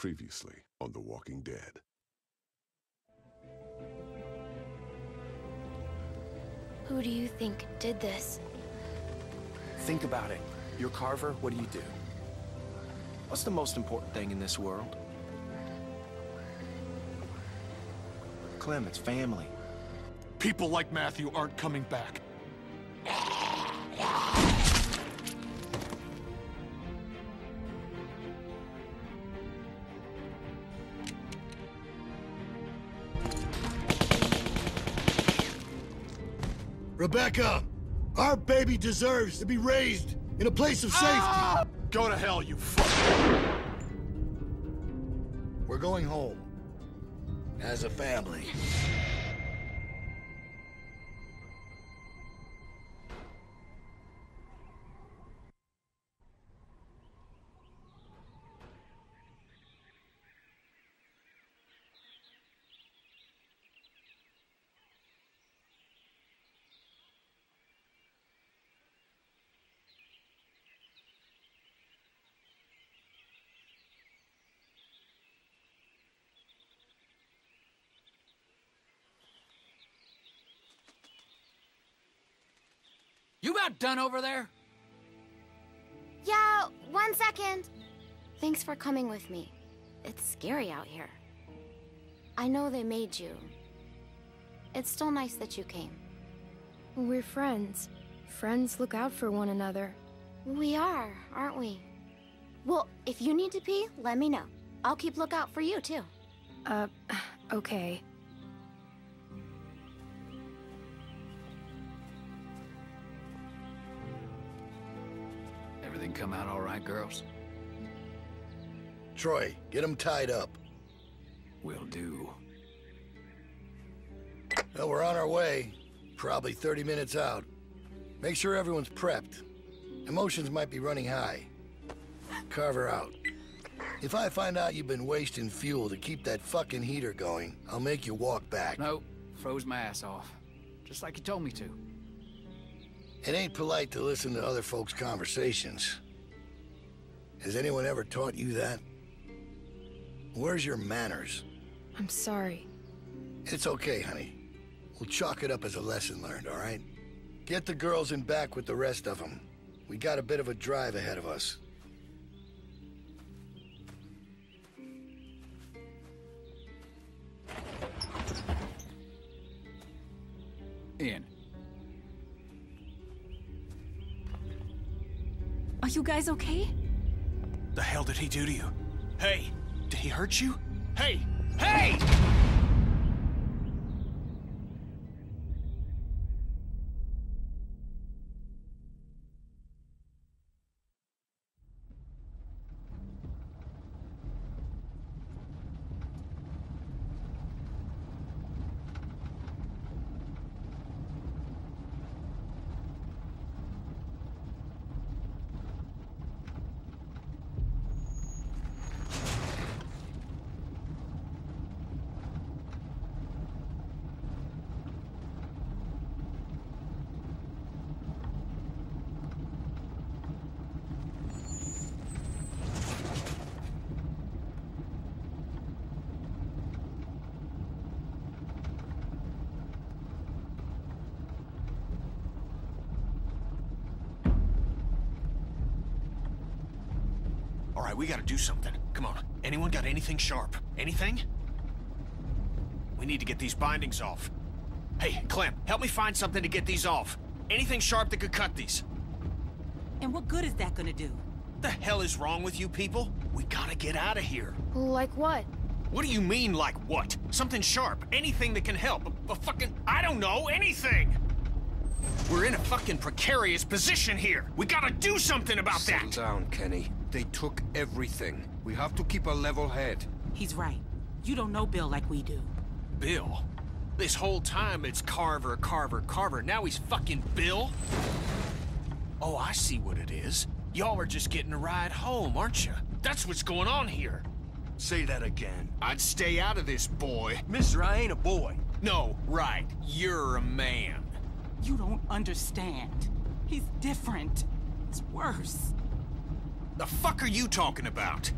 Previously on The Walking Dead. Who do you think did this? Think about it. You're Carver, what do you do? What's the most important thing in this world? Clem, it's family. People like Matthew aren't coming back. Rebecca, our baby deserves to be raised in a place of safety. Ah! Go to hell, you fuck. We're going home. As a family. You about done over there? Yeah, one second. Thanks for coming with me. It's scary out here. I know they made you. It's still nice that you came. We're friends. Friends look out for one another. We are, aren't we? Well, if you need to pee, let me know. I'll keep lookout for you, too. Uh, okay. Come out all right, girls? Troy, get them tied up. Will do. Well, we're on our way. Probably 30 minutes out. Make sure everyone's prepped. Emotions might be running high. Carver out. If I find out you've been wasting fuel to keep that fucking heater going, I'll make you walk back. Nope. froze my ass off. Just like you told me to. It ain't polite to listen to other folks' conversations. Has anyone ever taught you that? Where's your manners? I'm sorry. It's okay, honey. We'll chalk it up as a lesson learned, all right? Get the girls in back with the rest of them. We got a bit of a drive ahead of us. Ian. Are you guys okay? What the hell did he do to you? Hey, did he hurt you? Hey, hey! We gotta do something. Come on. Anyone got anything sharp? Anything? We need to get these bindings off. Hey, Clem, help me find something to get these off. Anything sharp that could cut these. And what good is that gonna do? What the hell is wrong with you people? We gotta get out of here. Like what? What do you mean, like what? Something sharp. Anything that can help. A, a fucking... I don't know, anything! We're in a fucking precarious position here. We gotta do something about Settle that! down, Kenny. They took everything. We have to keep a level head. He's right. You don't know Bill like we do. Bill? This whole time it's Carver, Carver, Carver. Now he's fucking Bill? Oh, I see what it is. Y'all are just getting a ride home, aren't you? That's what's going on here. Say that again. I'd stay out of this, boy. Mister, I ain't a boy. No, right. You're a man. You don't understand. He's different. It's worse. The fuck are you talking about?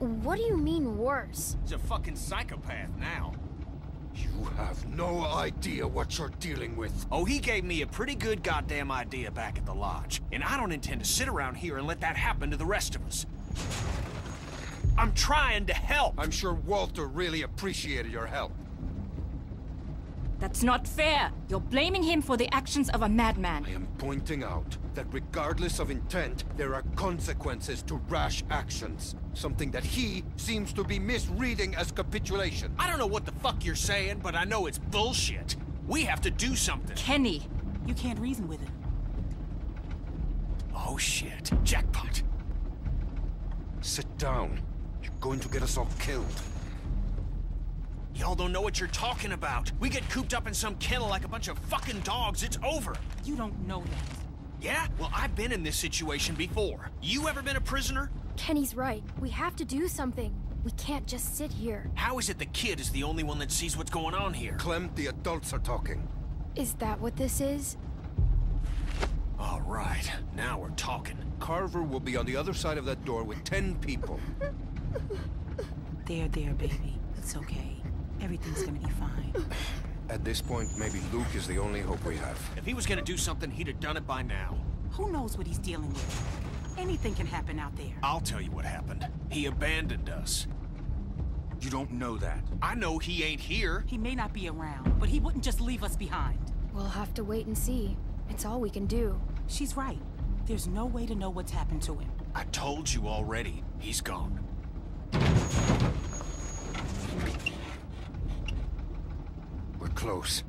What do you mean worse? He's a fucking psychopath now. You have no idea what you're dealing with. Oh, he gave me a pretty good goddamn idea back at the lodge. And I don't intend to sit around here and let that happen to the rest of us. I'm trying to help. I'm sure Walter really appreciated your help. That's not fair. You're blaming him for the actions of a madman. I am pointing out that regardless of intent, there are consequences to rash actions. Something that he seems to be misreading as capitulation. I don't know what the fuck you're saying, but I know it's bullshit. We have to do something. Kenny. You can't reason with him. Oh shit. Jackpot. Sit down. You're going to get us all killed. Y'all don't know what you're talking about. We get cooped up in some kennel like a bunch of fucking dogs, it's over. You don't know that. Yeah? Well, I've been in this situation before. You ever been a prisoner? Kenny's right. We have to do something. We can't just sit here. How is it the kid is the only one that sees what's going on here? Clem, the adults are talking. Is that what this is? All right, now we're talking. Carver will be on the other side of that door with ten people. There, there, baby. It's okay. Everything's gonna be fine. At this point, maybe Luke is the only hope we have. If he was gonna do something, he'd have done it by now. Who knows what he's dealing with? Anything can happen out there. I'll tell you what happened. He abandoned us. You don't know that. I know he ain't here. He may not be around, but he wouldn't just leave us behind. We'll have to wait and see. It's all we can do. She's right. There's no way to know what's happened to him. I told you already. He's gone. We're close.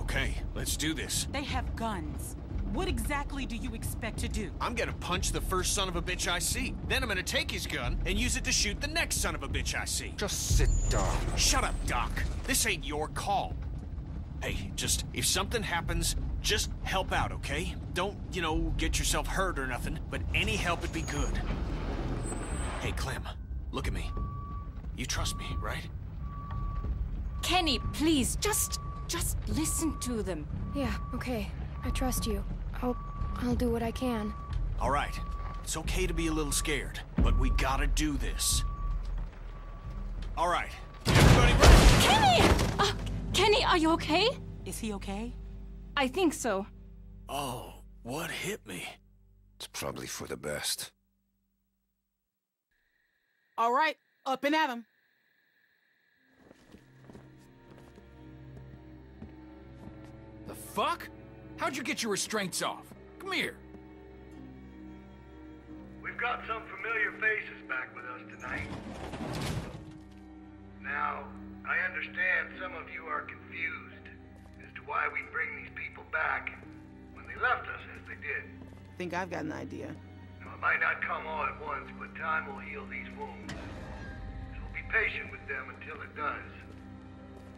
Okay, let's do this. They have guns. What exactly do you expect to do? I'm gonna punch the first son of a bitch I see. Then I'm gonna take his gun and use it to shoot the next son of a bitch I see. Just sit down. Shut up, Doc. This ain't your call. Hey, just, if something happens, just help out, okay? Don't, you know, get yourself hurt or nothing, but any help would be good. Hey, Clem, look at me. You trust me, right? Kenny, please, just... just listen to them. Yeah, okay. I trust you. I'll... I'll do what I can. All right. It's okay to be a little scared, but we gotta do this. All right. Everybody ready? Kenny! Uh, Kenny, are you okay? Is he okay? I think so. Oh, what hit me? It's probably for the best. All right, up and at him. The fuck? How'd you get your restraints off? Come here. We've got some familiar faces back with us tonight. Now, I understand some of you are confused as to why we bring these people back when they left us as they did. I Think I've got an idea. Now, it might not come all at once, but time will heal these wounds. So be patient with them until it does.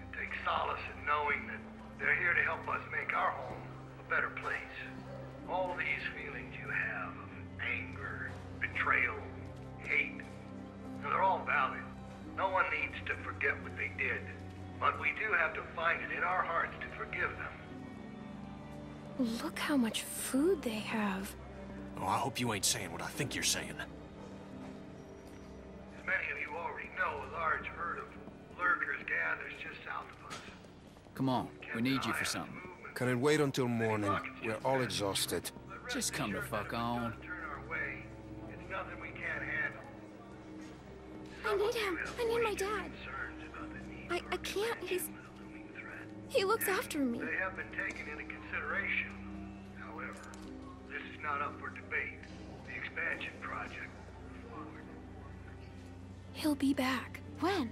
And take solace in knowing that they're here to help us make our home a better place. All these feelings you have of anger, betrayal, hate, they're all valid. No one needs to forget what they did. But we do have to find it in our hearts to forgive them. Look how much food they have. Oh, I hope you ain't saying what I think you're saying. As many of you already know, a large herd of lurkers gathers just south of us. Come on, we need you for something. Can it wait until morning? We're all exhausted. Just come the fuck on. Turn our way. It's nothing we can't handle. I need him. I need my dad. Concerns about the need I, I can't. He's. protection with a looming threat. He looks after me. They have been taken into consideration. However, this is not up for debate. The expansion project will forward. He'll be back. When?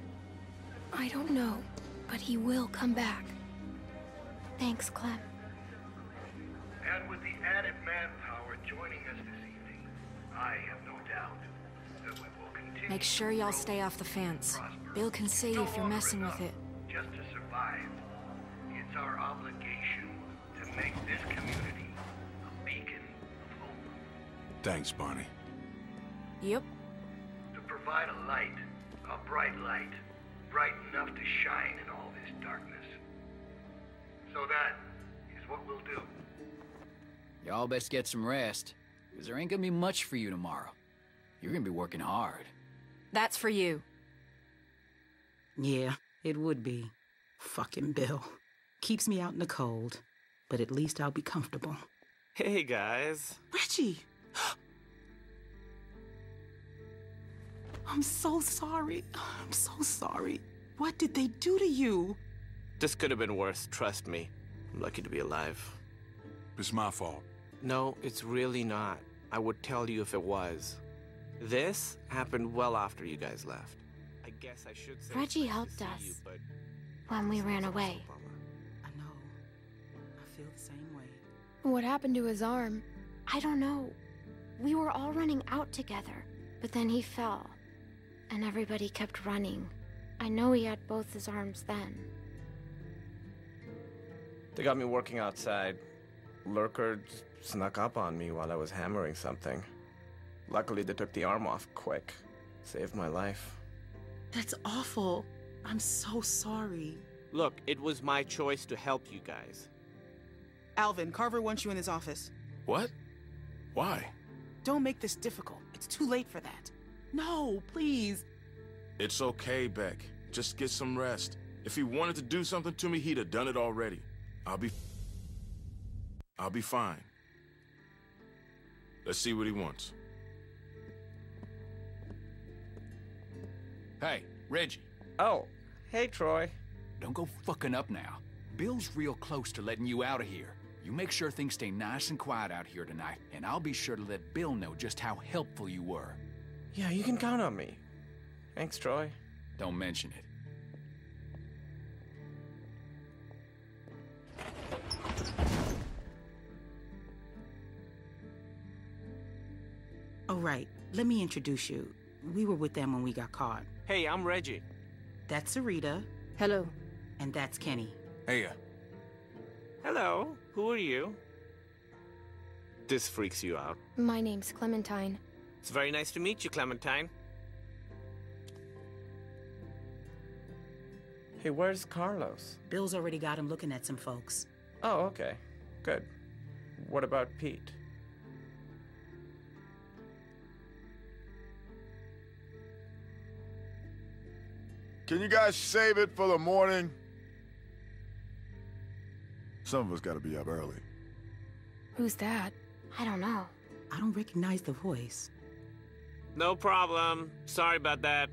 I don't know, but he will come back. Thanks, Clem. And with the added manpower joining us this evening, I have no doubt that we will continue. Make sure y'all stay off the fence. Bill can see No if you're messing with it. Just to survive. It's our obligation to make this community a beacon of hope. Thanks, Barney. Yep. To provide a light, a bright light, bright enough to shine in all this darkness. So that is what we'll do. Y'all best get some rest, because there ain't gonna be much for you tomorrow. You're gonna be working hard. That's for you. Yeah, it would be. Fucking Bill. Keeps me out in the cold, but at least I'll be comfortable. Hey, guys. Reggie! I'm so sorry. I'm so sorry. What did they do to you? This could have been worse, trust me. I'm lucky to be alive. It's my fault. No, it's really not. I would tell you if it was. This happened well after you guys left. I guess I should say. Reggie helped us you, but when we ran away. I know. I feel the same way. What happened to his arm? I don't know. We were all running out together, but then he fell. And everybody kept running. I know he had both his arms then. They got me working outside. Lurker snuck up on me while I was hammering something. Luckily, they took the arm off quick. Saved my life. That's awful. I'm so sorry. Look, it was my choice to help you guys. Alvin, Carver wants you in his office. What? Why? Don't make this difficult. It's too late for that. No, please. It's okay, Beck. Just get some rest. If he wanted to do something to me, he'd have done it already. I'll be... I'll be fine. Let's see what he wants. Hey, Reggie. Oh, hey, Troy. Don't go fucking up now. Bill's real close to letting you out of here. You make sure things stay nice and quiet out here tonight, and I'll be sure to let Bill know just how helpful you were. Yeah, you can count on me. Thanks, Troy. Don't mention it. Right. Let me introduce you. We were with them when we got caught. Hey, I'm Reggie. That's Sarita. Hello. And that's Kenny. Hey, uh, Hello. Who are you? This freaks you out. My name's Clementine. It's very nice to meet you, Clementine. Hey, where's Carlos? Bill's already got him looking at some folks. Oh, okay. Good. What about Pete? Can you guys save it for the morning? Some of us gotta be up early. Who's that? I don't know. I don't recognize the voice. No problem. Sorry about that.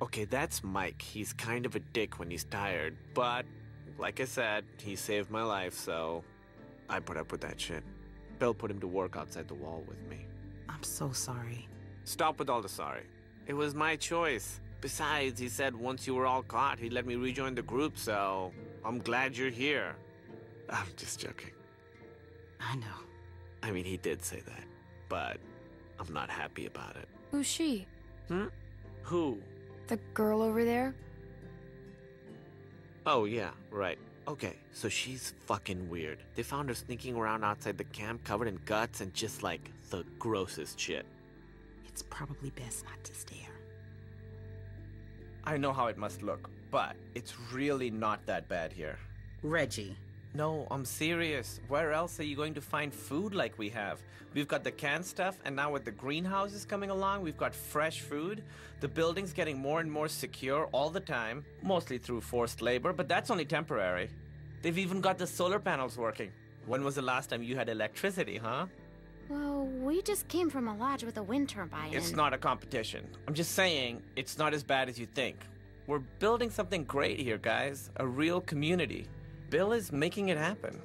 Okay, that's Mike. He's kind of a dick when he's tired, but like I said, he saved my life, so I put up with that shit. Bill put him to work outside the wall with me. I'm so sorry. Stop with all the sorry. It was my choice. Besides, he said once you were all caught, he'd let me rejoin the group, so I'm glad you're here. I'm just joking. I know. I mean, he did say that, but I'm not happy about it. Who's she? Hmm? Who? The girl over there? Oh, yeah, right. Okay, so she's fucking weird. They found her sneaking around outside the camp covered in guts and just like the grossest shit. It's probably best not to stare. I know how it must look, but it's really not that bad here. Reggie. No, I'm serious. Where else are you going to find food like we have? We've got the canned stuff, and now with the greenhouses coming along, we've got fresh food. The building's getting more and more secure all the time, mostly through forced labor, but that's only temporary. They've even got the solar panels working. When was the last time you had electricity, huh? Well, we just came from a lodge with a wind turbine. It's not a competition. I'm just saying, it's not as bad as you think. We're building something great here, guys. A real community. Bill is making it happen.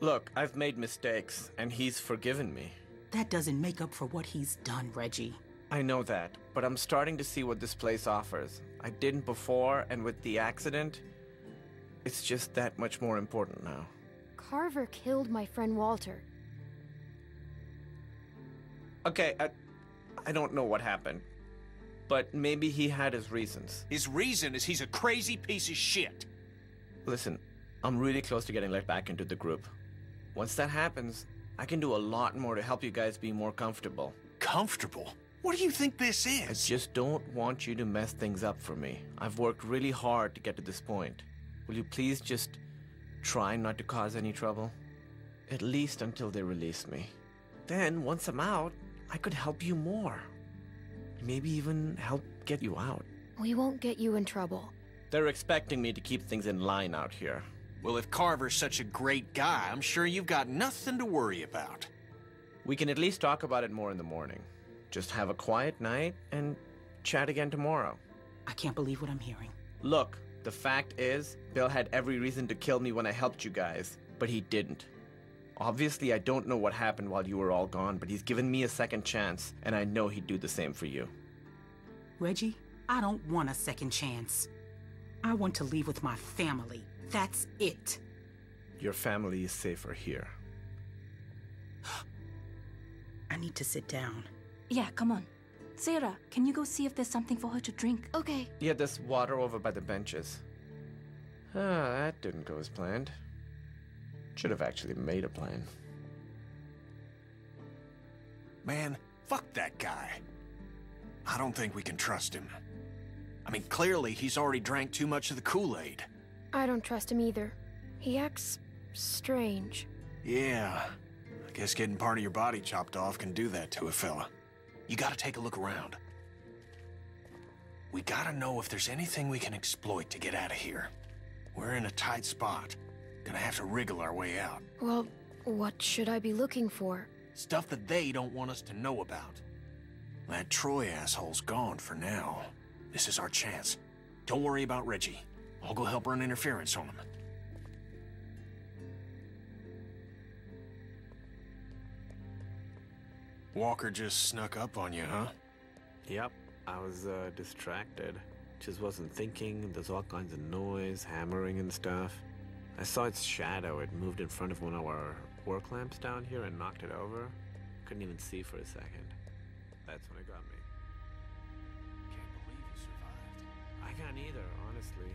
Look, I've made mistakes, and he's forgiven me. That doesn't make up for what he's done, Reggie. I know that, but I'm starting to see what this place offers. I didn't before, and with the accident, it's just that much more important now. Carver killed my friend Walter. Okay, I, I don't know what happened, but maybe he had his reasons. His reason is he's a crazy piece of shit. Listen, I'm really close to getting let back into the group. Once that happens, I can do a lot more to help you guys be more comfortable. Comfortable? What do you think this is? I just don't want you to mess things up for me. I've worked really hard to get to this point. Will you please just try not to cause any trouble? At least until they release me. Then, once I'm out, I could help you more. Maybe even help get you out. We won't get you in trouble. They're expecting me to keep things in line out here. Well, if Carver's such a great guy, I'm sure you've got nothing to worry about. We can at least talk about it more in the morning. Just have a quiet night and chat again tomorrow. I can't believe what I'm hearing. Look, the fact is, Bill had every reason to kill me when I helped you guys, but he didn't. Obviously, I don't know what happened while you were all gone, but he's given me a second chance, and I know he'd do the same for you. Reggie, I don't want a second chance. I want to leave with my family. That's it. Your family is safer here. I need to sit down. Yeah, come on. Sarah, can you go see if there's something for her to drink? Okay. Yeah, there's water over by the benches. Ah, that didn't go as planned. Should have actually made a plan. Man, fuck that guy. I don't think we can trust him. I mean, clearly he's already drank too much of the Kool-Aid. I don't trust him either. He acts strange. Yeah, I guess getting part of your body chopped off can do that to a fella. You gotta take a look around. We gotta know if there's anything we can exploit to get out of here. We're in a tight spot. Gonna have to wriggle our way out. Well, what should I be looking for? Stuff that they don't want us to know about. That Troy asshole's gone for now. This is our chance. Don't worry about Reggie. I'll go help run interference on him. Walker just snuck up on you, huh? Yep, I was uh, distracted. Just wasn't thinking. There's all kinds of noise, hammering and stuff. I saw its shadow. It moved in front of one of our work lamps down here and knocked it over. Couldn't even see for a second. That's when it got me. Can't believe you survived. I can't either, honestly.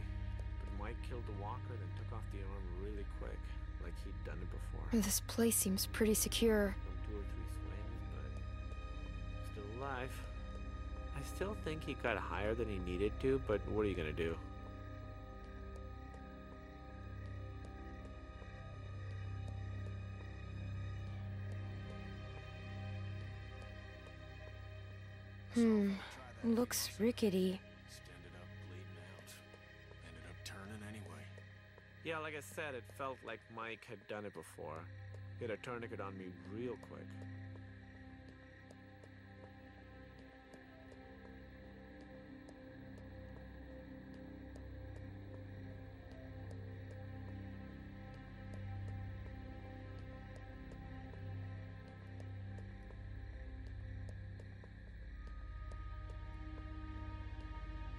But Mike killed the walker, then took off the arm really quick, like he'd done it before. This place seems pretty secure. From two or three swings, but still alive. I still think he got higher than he needed to, but what are you gonna do? Hmm. Looks rickety. Ended up bleeding out. Ended up turning anyway. Yeah, like I said, it felt like Mike had done it before. He had a tourniquet on me real quick.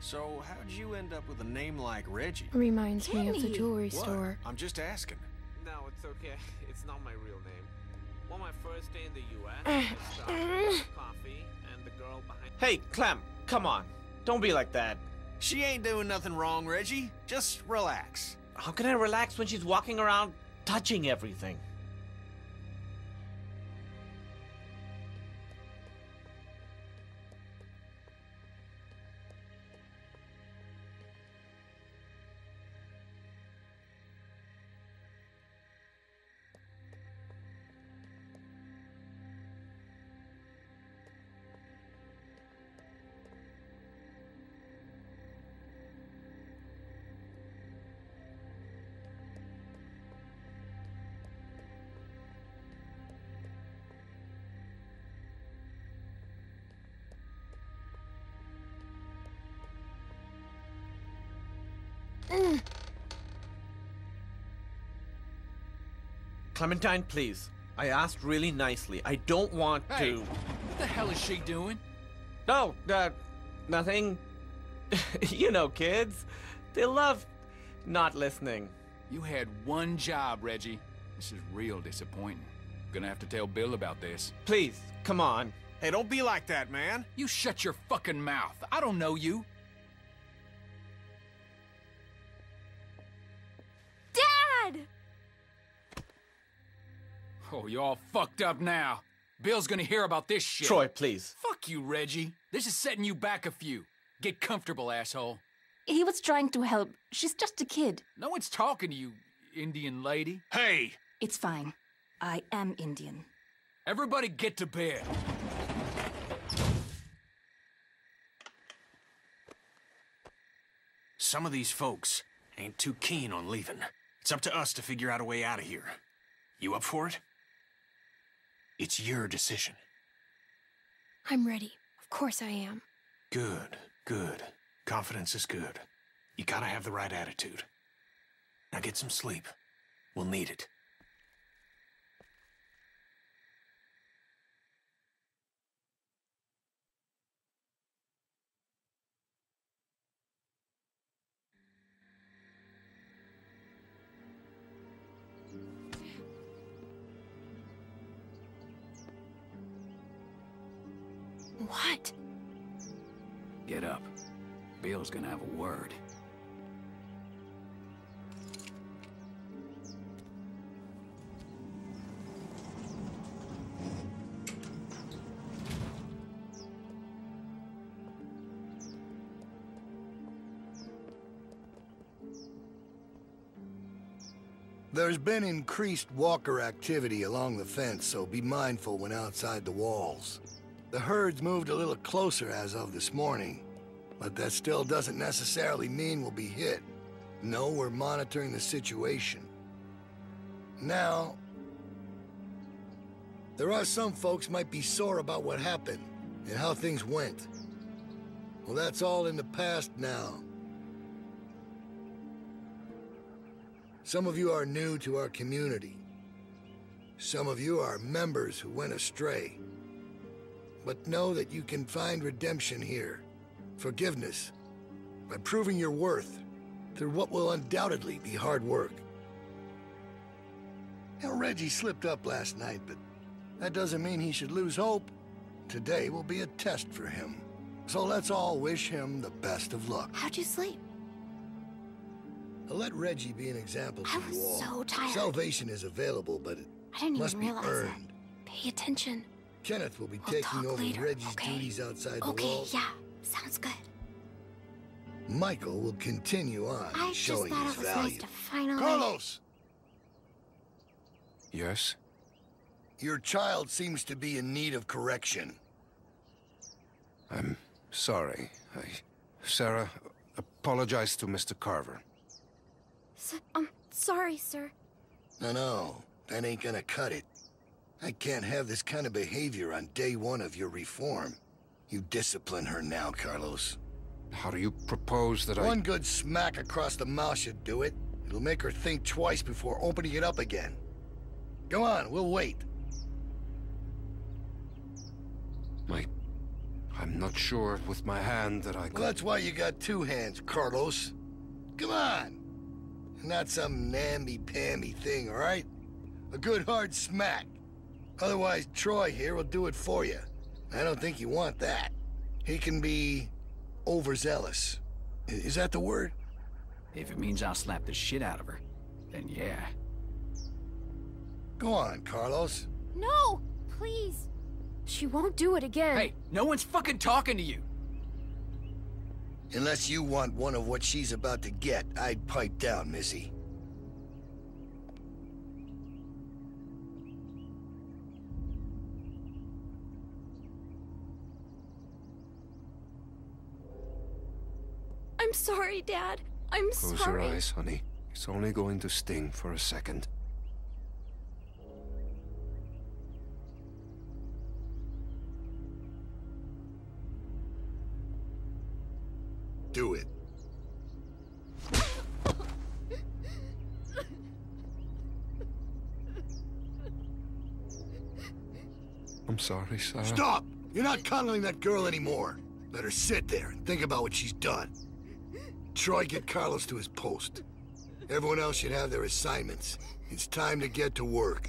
So, how'd you end up with a name like Reggie? Reminds me of the jewelry What? store. I'm just asking. No, it's okay. It's not my real name. On my first day in the U.S., uh, I uh. coffee, and the girl behind. Hey, Clem, come on. Don't be like that. She ain't doing nothing wrong, Reggie. Just relax. How can I relax when she's walking around touching everything? Clementine, please. I asked really nicely. I don't want Hey, to. what the hell is she doing? No, uh, nothing. you know, kids. They love not listening. You had one job, Reggie. This is real disappointing. Gonna have to tell Bill about this. Please, come on. Hey, don't be like that, man. You shut your fucking mouth. I don't know you. Oh, you're all fucked up now. Bill's gonna hear about this shit. Troy, please. Fuck you, Reggie. This is setting you back a few. Get comfortable, asshole. He was trying to help. She's just a kid. No one's talking to you, Indian lady. Hey! It's fine. I am Indian. Everybody get to bed. Some of these folks ain't too keen on leaving. It's up to us to figure out a way out of here. You up for it? It's your decision. I'm ready. Of course I am. Good, good. Confidence is good. You gotta have the right attitude. Now get some sleep. We'll need it. What? Get up. Bill's gonna have a word. There's been increased walker activity along the fence, so be mindful when outside the walls. The herd's moved a little closer as of this morning, but that still doesn't necessarily mean we'll be hit. No, we're monitoring the situation. Now, there are some folks might be sore about what happened and how things went. Well, that's all in the past now. Some of you are new to our community. Some of you are members who went astray. But know that you can find redemption here, forgiveness, by proving your worth through what will undoubtedly be hard work. Now, Reggie slipped up last night, but that doesn't mean he should lose hope. Today will be a test for him. So let's all wish him the best of luck. How'd you sleep? Let Reggie be an example to I you all. I was so tired. Salvation is available, but it I didn't must even be realize earned. that. Pay attention. Kenneth will be We'll taking over later, Reggie's okay? duties outside the Okay, yeah. Sounds good. Michael will continue on I just showing thought his it was value. nice to finally... Carlos! Yes? Your child seems to be in need of correction. I'm sorry. I... Sarah, apologize to Mr. Carver. S I'm um, sorry, sir. No, no, that ain't gonna cut it. I can't have this kind of behavior on day one of your reform. You discipline her now, Carlos. How do you propose that I... One good smack across the mouth should do it. It'll make her think twice before opening it up again. Go on, we'll wait. My... I'm not sure with my hand that I could... Well, that's why you got two hands, Carlos. Come on. Not some namby-pamby thing, all right? A good hard smack. Otherwise, Troy here will do it for you. I don't think you want that. He can be overzealous. Is that the word? If it means I'll slap the shit out of her, then yeah. Go on, Carlos. No! Please! She won't do it again. Hey, no one's fucking talking to you! Unless you want one of what she's about to get, I'd pipe down, Missy. Sorry, Dad. I'm Close sorry. Close your eyes, honey. It's only going to sting for a second. Do it. I'm sorry, Sarah. Stop! You're not coddling that girl anymore. Let her sit there and think about what she's done. Troy, get Carlos to his post. Everyone else should have their assignments. It's time to get to work.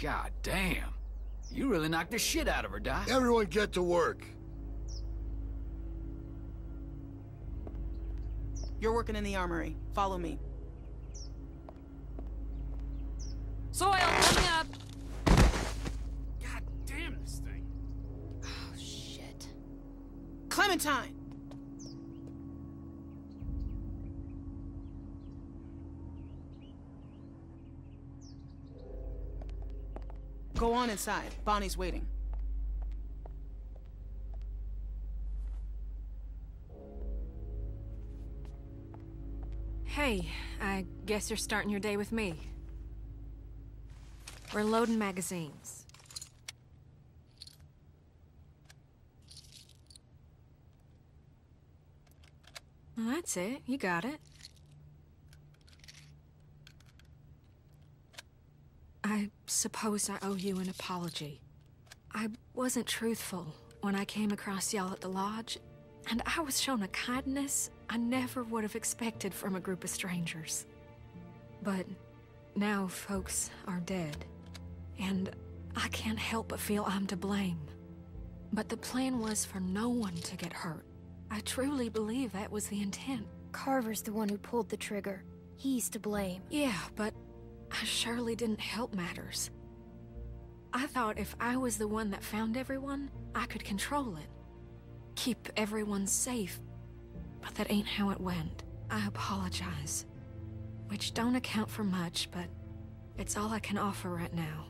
God damn. You really knocked the shit out of her, Doc. Everyone get to work. You're working in the armory. Follow me. Soil coming up. God damn this thing. Oh, shit. Clementine! Go on inside. Bonnie's waiting. Hey, I guess you're starting your day with me. We're loading magazines. Well, that's it. You got it. I suppose I owe you an apology. I wasn't truthful when I came across y'all at the lodge, and I was shown a kindness I never would have expected from a group of strangers. But now folks are dead, and I can't help but feel I'm to blame. But the plan was for no one to get hurt. I truly believe that was the intent. Carver's the one who pulled the trigger. He's to blame. Yeah, but I surely didn't help matters. I thought if I was the one that found everyone, I could control it. Keep everyone safe. But that ain't how it went. I apologize. Which don't account for much, but it's all I can offer right now.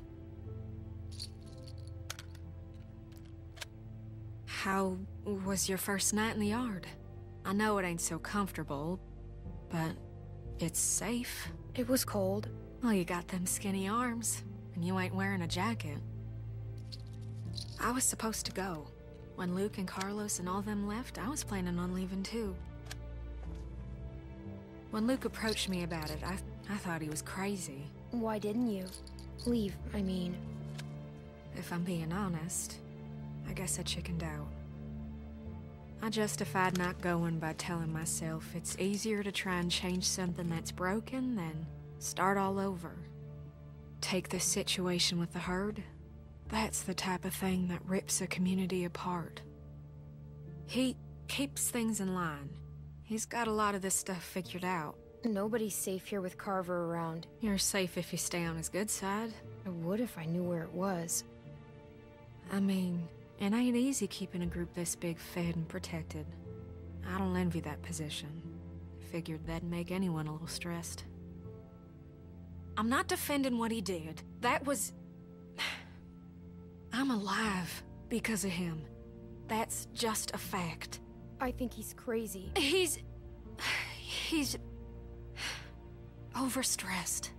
How was your first night in the yard? I know it ain't so comfortable, but it's safe. It was cold. Well, you got them skinny arms, and you ain't wearing a jacket. I was supposed to go. When Luke and Carlos and all them left, I was planning on leaving too. When Luke approached me about it, I, I thought he was crazy. Why didn't you? Leave, I mean. If I'm being honest, I guess I chickened out. I justified not going by telling myself it's easier to try and change something that's broken than start all over. Take the situation with the herd. That's the type of thing that rips a community apart. He keeps things in line. He's got a lot of this stuff figured out. Nobody's safe here with Carver around. You're safe if you stay on his good side. I would if I knew where it was. I mean, it ain't easy keeping a group this big fed and protected. I don't envy that position. Figured that'd make anyone a little stressed. I'm not defending what he did. That was... I'm alive because of him. That's just a fact. I think he's crazy. He's... He's... Overstressed.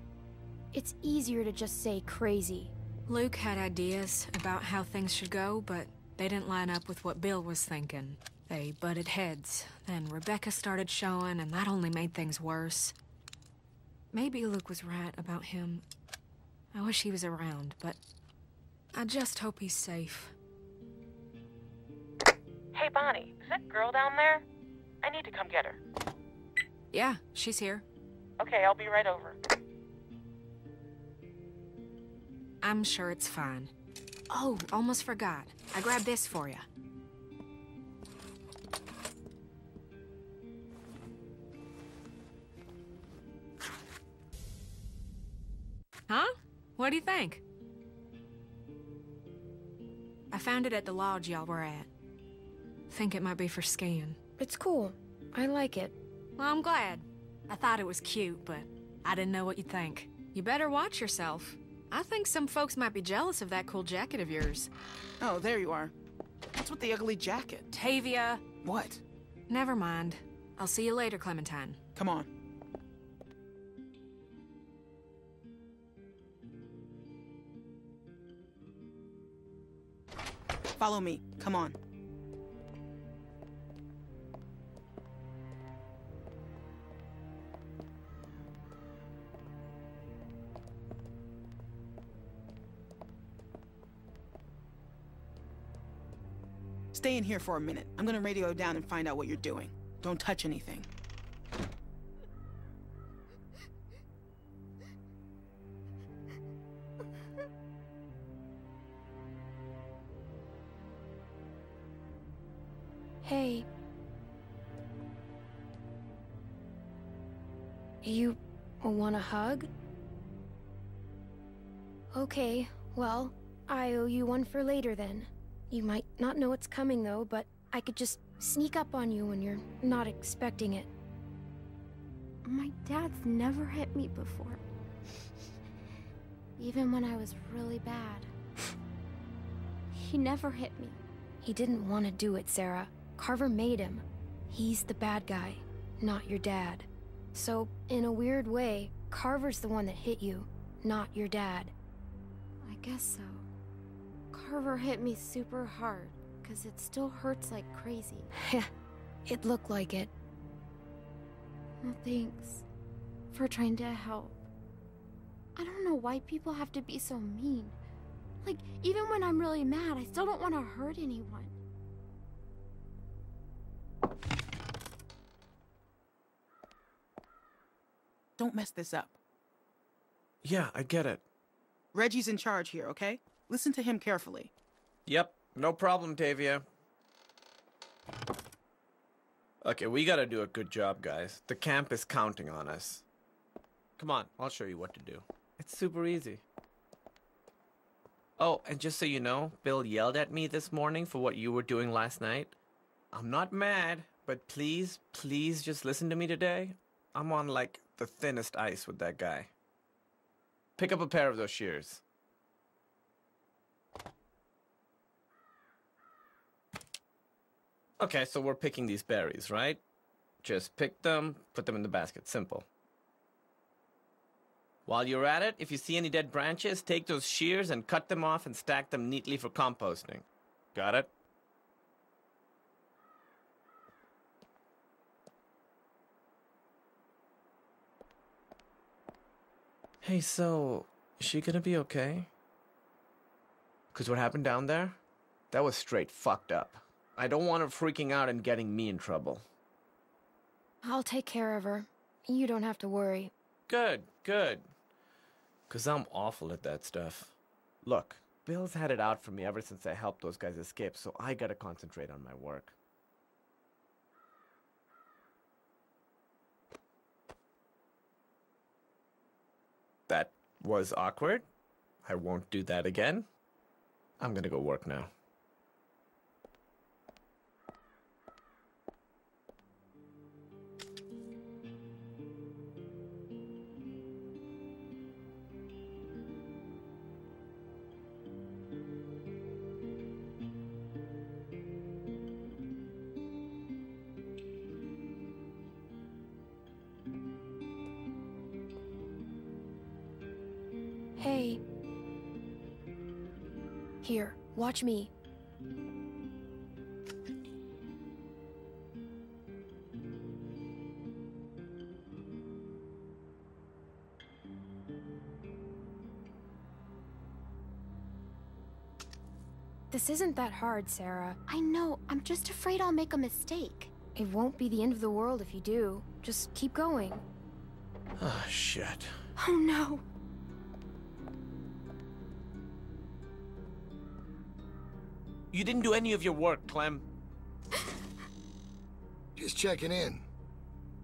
It's easier to just say crazy. Luke had ideas about how things should go, but they didn't line up with what Bill was thinking. They butted heads. Then Rebecca started showing, and that only made things worse. Maybe Luke was right about him. I wish he was around, but I just hope he's safe. Hey, Bonnie, is that girl down there? I need to come get her. Yeah, she's here. Okay, I'll be right over. I'm sure it's fine. Oh, almost forgot. I grabbed this for you. Huh? What do you think? I found it at the lodge y'all were at. Think it might be for skiing. It's cool. I like it. Well, I'm glad. I thought it was cute, but I didn't know what you'd think. You better watch yourself. I think some folks might be jealous of that cool jacket of yours. Oh, there you are. What's with the ugly jacket? Tavia! What? Never mind. I'll see you later, Clementine. Come on. Follow me. Come on. Stay in here for a minute. I'm gonna radio down and find out what you're doing. Don't touch anything. Want a hug? Okay, well, I owe you one for later then. You might not know it's coming though, but I could just sneak up on you when you're not expecting it. My dad's never hit me before. Even when I was really bad. He never hit me. He didn't want to do it, Sarah. Carver made him. He's the bad guy, not your dad. So, in a weird way, Carver's the one that hit you, not your dad. I guess so. Carver hit me super hard, because it still hurts like crazy. Yeah, it looked like it. Well, thanks for trying to help. I don't know why people have to be so mean. Like, even when I'm really mad, I still don't want to hurt anyone. Don't mess this up. Yeah, I get it. Reggie's in charge here, okay? Listen to him carefully. Yep, no problem, Tavia. Okay, we gotta do a good job, guys. The camp is counting on us. Come on, I'll show you what to do. It's super easy. Oh, and just so you know, Bill yelled at me this morning for what you were doing last night. I'm not mad, but please, please just listen to me today. I'm on like the thinnest ice with that guy. Pick up a pair of those shears. Okay, so we're picking these berries, right? Just pick them, put them in the basket. Simple. While you're at it, if you see any dead branches, take those shears and cut them off and stack them neatly for composting. Got it? Hey, so, is she gonna be okay? Because what happened down there? That was straight fucked up. I don't want her freaking out and getting me in trouble. I'll take care of her. You don't have to worry. Good, good. Because I'm awful at that stuff. Look, Bill's had it out for me ever since I helped those guys escape, so I gotta concentrate on my work. That was awkward. I won't do that again. I'm gonna go work now. Here, watch me. This isn't that hard, Sarah. I know, I'm just afraid I'll make a mistake. It won't be the end of the world if you do. Just keep going. Oh, shit. Oh no. You didn't do any of your work, Clem. Just checking in.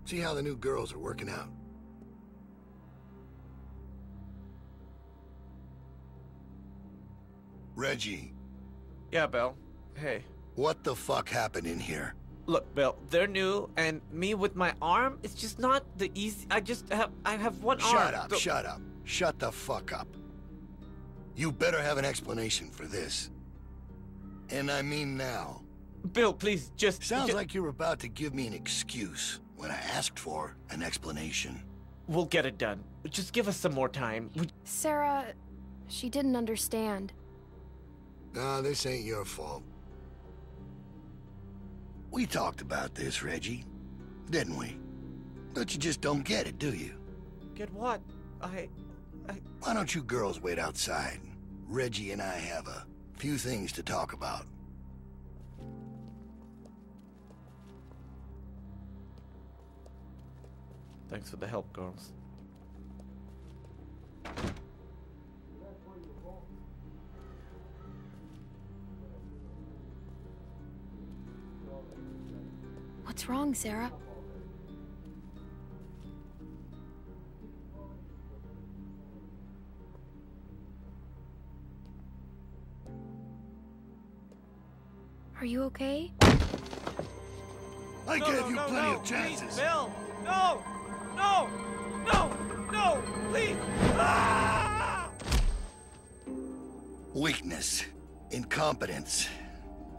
See how the new girls are working out. Reggie. Yeah, Bill. Hey. What the fuck happened in here? Look, Bill, they're new, and me with my arm, it's just not the easy. I just have, I have one arm. Shut up, so- shut up. Shut the fuck up. You better have an explanation for this. And I mean now. Bill, please, just... Sounds ju- like you're about to give me an excuse when I asked for an explanation. We'll get it done. Just give us some more time. We- Sarah, she didn't understand. Nah, this ain't your fault. We talked about this, Reggie, didn't we? But you just don't get it, do you? Get what? I... Why don't you girls wait outside? Reggie and I have a few things to talk about. Thanks for the help, girls. What's wrong, Sarah? Are you okay? I No, gave no, you no, plenty no, of chances. Please, Bill! No! No! No! No! Please! Ah! Weakness, incompetence.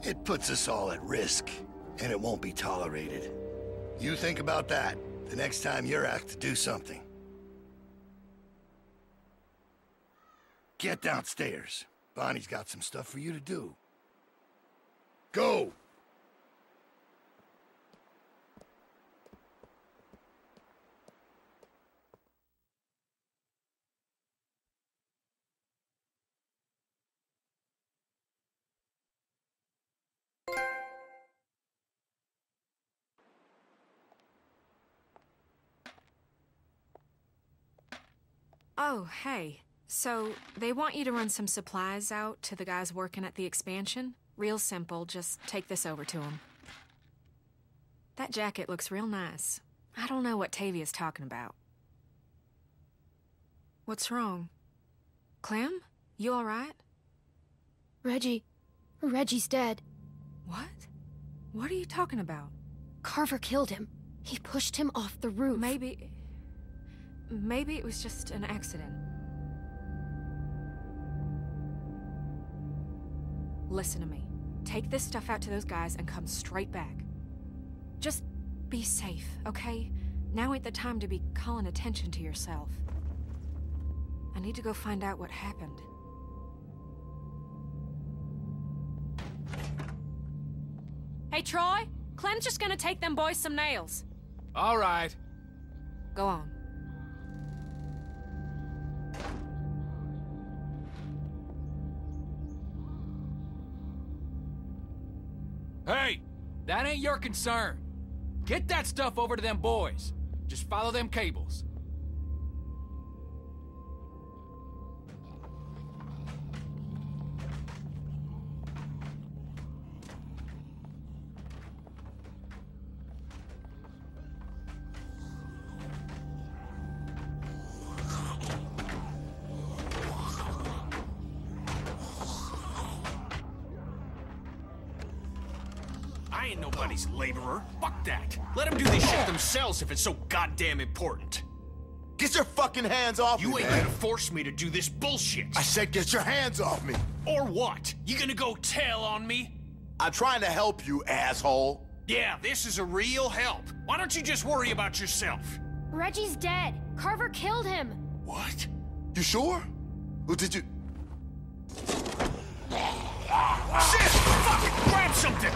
It puts us all at risk, and it won't be tolerated. You think about that, The next time you're asked to do something. Get downstairs. Bonnie's got some stuff for you to do. Go! Oh, hey. So, they want you to run some supplies out to the guys working at the expansion? Real simple, just take this over to him. That jacket looks real nice. I don't know what Tavia's talking about. What's wrong? Clem? You alright? Reggie. Reggie's dead. What? What are you talking about? Carver killed him. He pushed him off the roof. Maybe. Maybe it was just an accident. Listen to me. Take this stuff out to those guys and come straight back. Just be safe, okay? Now ain't the time to be calling attention to yourself. I need to go find out what happened. Hey, Troy! Clem's just gonna take them boys some nails. All right. Go on. Your concern. Get that stuff over to them boys. Just follow them cables. This if it's so goddamn important. Get your fucking hands off You me, You ain't man. gonna force me to do this bullshit. I said get your hands off me. Or what? You gonna go tell on me? I'm trying to help you, asshole. Yeah, this is a real help. Why don't you just worry about yourself? Reggie's dead. Carver killed him. What? You sure? Or did you... Shit! Fuck! Grab something!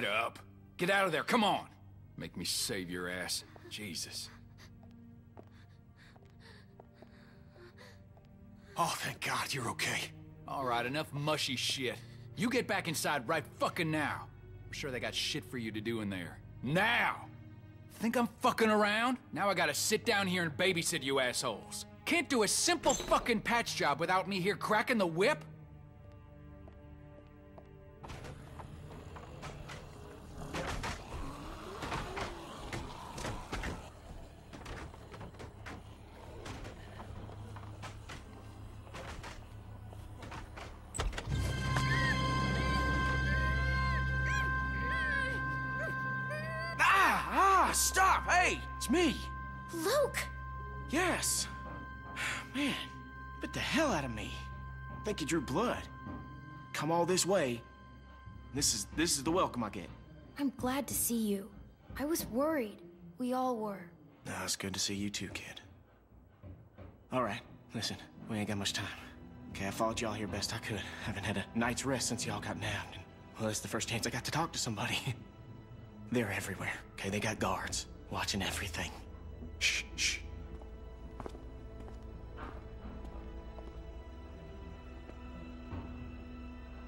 Get up. Get out of there, come on. Make me save your ass. Jesus. Oh, thank God you're okay. All right, enough mushy shit. You get back inside right fucking now. I'm sure they got shit for you to do in there. Now! Think I'm fucking around? Now I gotta sit down here and babysit you assholes. Can't do a simple fucking patch job without me here cracking the whip? Stop! Hey, it's me. Luke! Yes. Man, bit the hell out of me. Think you drew blood. Come all this way. This is this is the welcome I get. I'm glad to see you. I was worried. We all were. No, it's good to see you too, kid. All right, listen, we ain't got much time. Okay, I followed y'all here best I could. Haven't had a night's rest since y'all got nabbed. And, well, it's the first chance I got to talk to somebody. They're everywhere. Okay, they got guards watching everything. Shh, shh.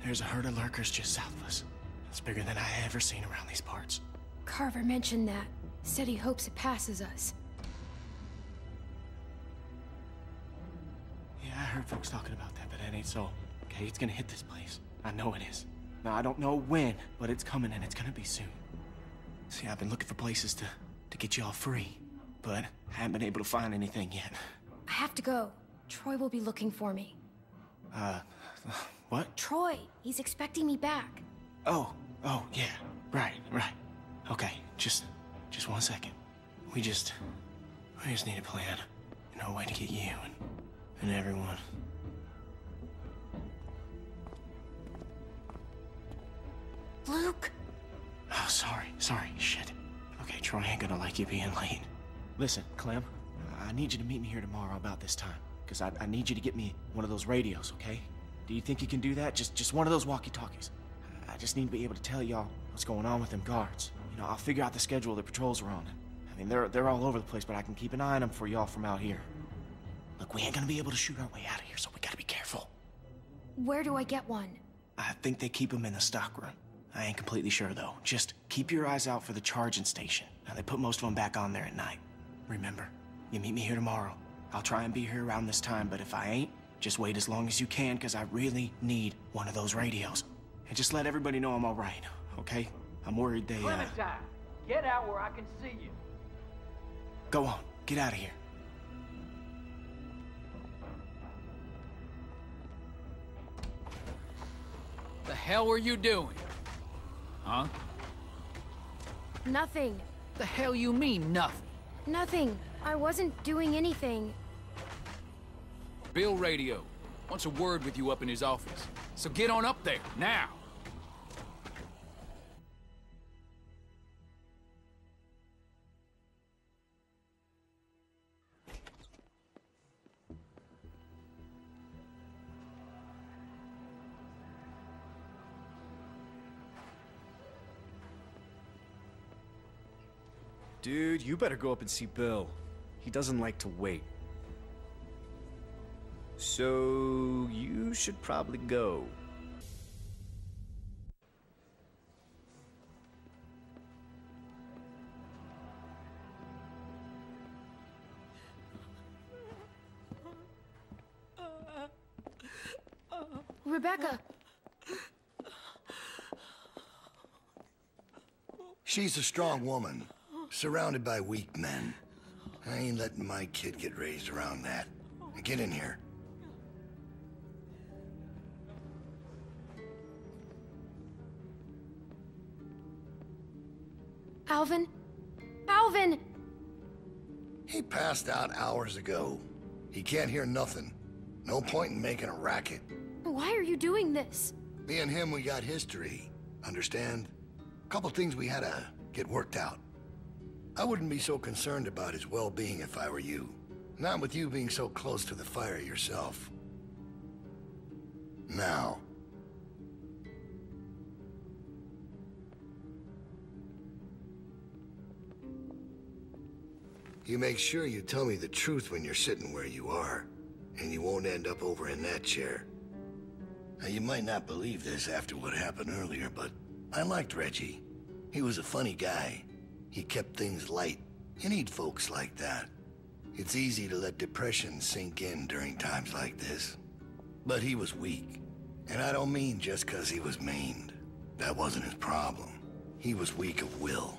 There's a herd of lurkers just south of us. It's bigger than I ever seen around these parts. Carver mentioned that. Said he hopes it passes us. Yeah, I heard folks talking about that, but that ain't so. Okay, it's gonna hit this place. I know it is. Now, I don't know when, but it's coming and it's gonna be soon. See, I've been looking for places to, to get you all free, but I haven't been able to find anything yet. I have to go. Troy will be looking for me. Uh, what? Troy! He's expecting me back. Oh, oh, yeah. Right, right. Okay, just, just one second. We just, we just need a plan. You know, a way to get you and, and everyone. Luke! Oh, sorry, sorry, shit. Okay, Troy ain't gonna like you being late. Listen, Clem, I need you to meet me here tomorrow about this time. Because I, I need you to get me one of those radios, okay? Do you think you can do that? Just just one of those walkie-talkies. I just need to be able to tell y'all what's going on with them guards. You know, I'll figure out the schedule the patrols are on. I mean, they're, they're all over the place, but I can keep an eye on them for y'all from out here. Look, we ain't gonna be able to shoot our way out of here, so we gotta be careful. Where do I get one? I think they keep them in the stockroom. I ain't completely sure, though. Just keep your eyes out for the charging station. Now, they put most of them back on there at night. Remember, you meet me here tomorrow. I'll try and be here around this time, but if I ain't, just wait as long as you can, because I really need one of those radios. And just let everybody know I'm all right, okay? I'm worried they, uh... Clementine, get out where I can see you. Go on, get out of here. The hell were you doing? Huh? Nothing. The hell you mean, nothing? Nothing. I wasn't doing anything. Bill Radio wants a word with you up in his office. So get on up there, now! Dude, you better go up and see Bill. He doesn't like to wait. So, you should probably go. Rebecca! She's a strong woman, surrounded by weak men. I ain't letting my kid get raised around that. Now Get in here. Alvin? Alvin! He passed out hours ago. He can't hear nothing. No point in making a racket. Why are you doing this? Me and him, we got history. Understand? A Couple things we had to get worked out. I wouldn't be so concerned about his well-being if I were you. Not with you being so close to the fire yourself. Now, you make sure you tell me the truth when you're sitting where you are, and you won't end up over in that chair. Now, you might not believe this after what happened earlier, but I liked Reggie. He was a funny guy. He kept things light. You need folks like that. It's easy to let depression sink in during times like this. But he was weak. And I don't mean just because he was maimed. That wasn't his problem. He was weak of will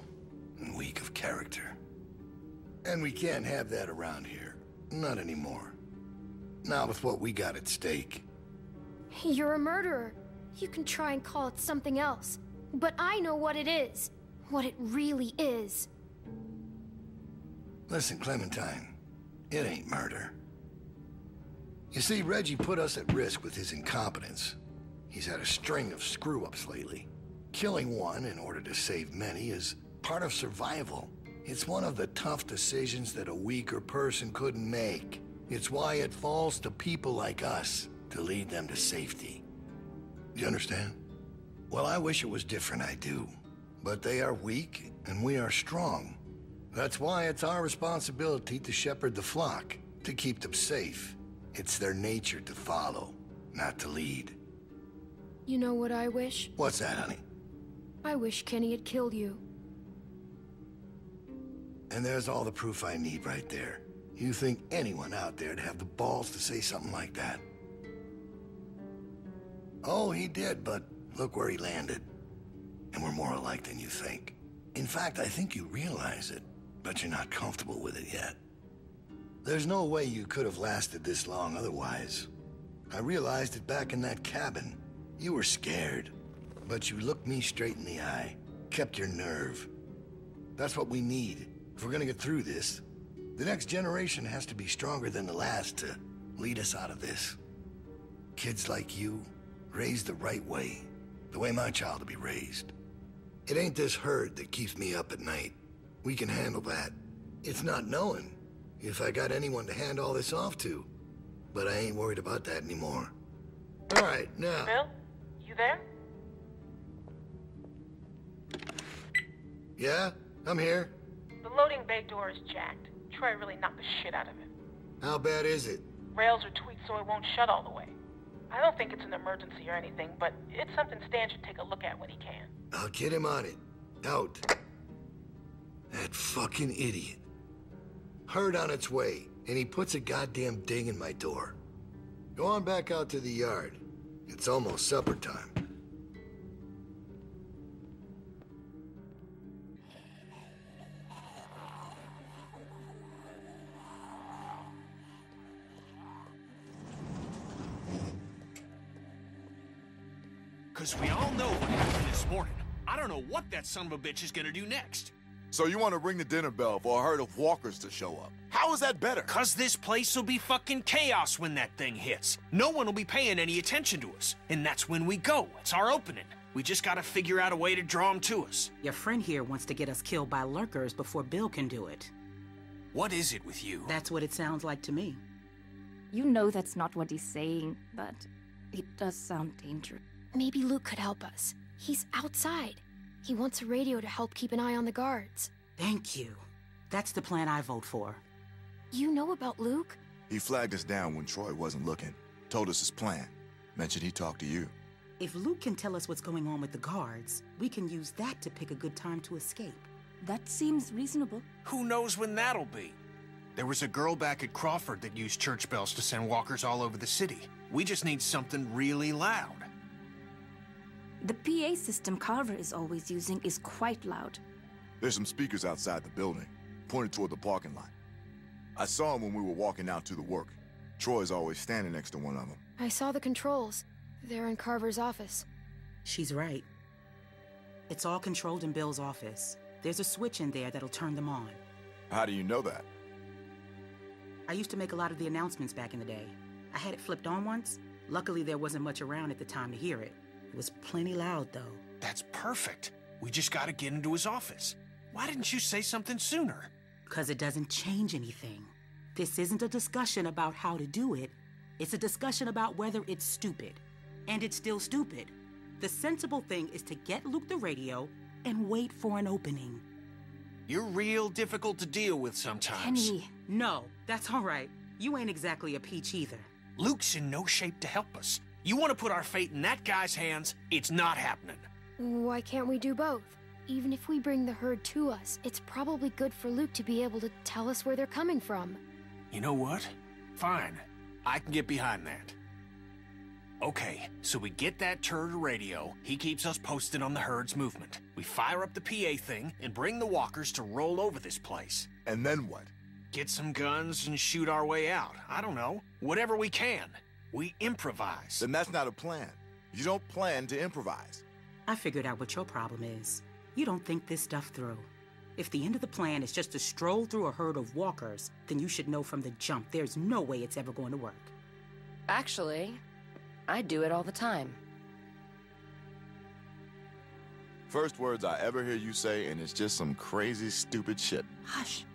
and weak of character. And we can't have that around here. Not anymore. Not with what we got at stake. You're a murderer. You can try and call it something else. But I know what it is. What it really is. Listen, Clementine. It ain't murder. You see, Reggie put us at risk with his incompetence. He's had a string of screw-ups lately. Killing one in order to save many is part of survival. It's one of the tough decisions that a weaker person couldn't make. It's why it falls to people like us to lead them to safety. Do you understand? Well, I wish it was different, I do. But they are weak, and we are strong. That's why it's our responsibility to shepherd the flock, to keep them safe. It's their nature to follow, not to lead. You know what I wish? What's that, honey? I wish Kenny had killed you. And there's all the proof I need right there. You think anyone out there'd have the balls to say something like that? Oh, he did, but look where he landed. And we're more alike than you think. In fact, I think you realize it, but you're not comfortable with it yet. There's no way you could have lasted this long otherwise. I realized it back in that cabin. You were scared, but you looked me straight in the eye, kept your nerve. That's what we need if we're gonna get through this. The next generation has to be stronger than the last to lead us out of this. Kids like you, raised the right way, the way my child will be raised. It ain't this herd that keeps me up at night. We can handle that. It's not knowing if I got anyone to hand all this off to. But I ain't worried about that anymore. All right, now. Bill, you there? Yeah, I'm here. The loading bay door is jacked. Troy really knocked the shit out of it. How bad is it? Rails are tweaked so it won't shut all the way. I don't think it's an emergency or anything, but it's something Stan should take a look at when he can. I'll get him on it. Out. That fucking idiot. Herd on its way, and he puts a goddamn ding in my door. Go on back out to the yard. It's almost supper time. Because we all know what happened this morning. I don't know what that son of a bitch is gonna do next. So you want to ring the dinner bell for a herd of walkers to show up? How is that better? Cause this place will be fucking chaos when that thing hits. No one will be paying any attention to us. And that's when we go. It's our opening. We just gotta figure out a way to draw them to us. Your friend here wants to get us killed by lurkers before Bill can do it. What is it with you? That's what it sounds like to me. You know that's not what he's saying, but it does sound dangerous. Maybe Luke could help us. He's outside. He wants a radio to help keep an eye on the guards. Thank you. That's the plan I vote for. You know about Luke? He flagged us down when Troy wasn't looking. Told us his plan. Mentioned he talked to you. If Luke can tell us what's going on with the guards, we can use that to pick a good time to escape. That seems reasonable. Who knows when that'll be? There was a girl back at Crawford that used church bells to send walkers all over the city. We just need something really loud. The PA system Carver is always using is quite loud. There's some speakers outside the building, pointed toward the parking lot. I saw them when we were walking out to the work. Troy's always standing next to one of them. I saw the controls. They're in Carver's office. She's right. It's all controlled in Bill's office. There's a switch in there that'll turn them on. How do you know that? I used to make a lot of the announcements back in the day. I had it flipped on once. Luckily, there wasn't much around at the time to hear it. It was plenty loud, though. That's perfect. We just gotta get into his office. Why didn't you say something sooner? Because it doesn't change anything. This isn't a discussion about how to do it. It's a discussion about whether it's stupid. And it's still stupid. The sensible thing is to get Luke the radio and wait for an opening. You're real difficult to deal with sometimes. Kenny. No, that's all right. You ain't exactly a peach either. Luke's in no shape to help us. You want to put our fate in that guy's hands, it's not happening. Why can't we do both? even if we bring the herd to us, it's probably good for Luke to be able to tell us where they're coming from. You know what? Fine. I can get behind that. Okay, so we get that turd radio. He keeps us posted on the herd's movement. We fire up the PA thing and bring the walkers to roll over this place. And then what? Get some guns and shoot our way out. I don't know. Whatever we can. We improvise. Then that's not a plan. You don't plan to improvise. I figured out what your problem is. You don't think this stuff through. If the end of the plan is just to stroll through a herd of walkers, then you should know from the jump there's no way it's ever going to work. Actually, I do it all the time. First words I ever hear you say, and it's just some crazy, stupid shit. Hush.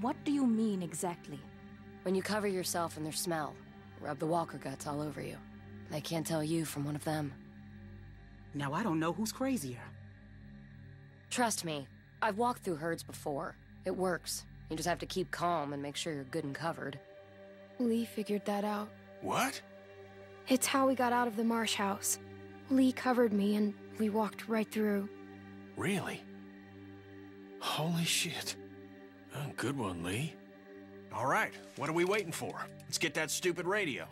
What do you mean exactly? When you cover yourself in their smell, rub the walker guts all over you. They can't tell you from one of them. Now I don't know who's crazier. Trust me, I've walked through herds before. It works. You just have to keep calm and make sure you're good and covered. Lee figured that out. What? It's how we got out of the marsh house. Lee covered me and we walked right through. Really? Holy shit. Oh, good one, Lee. All right, what are we waiting for? Let's get that stupid radio.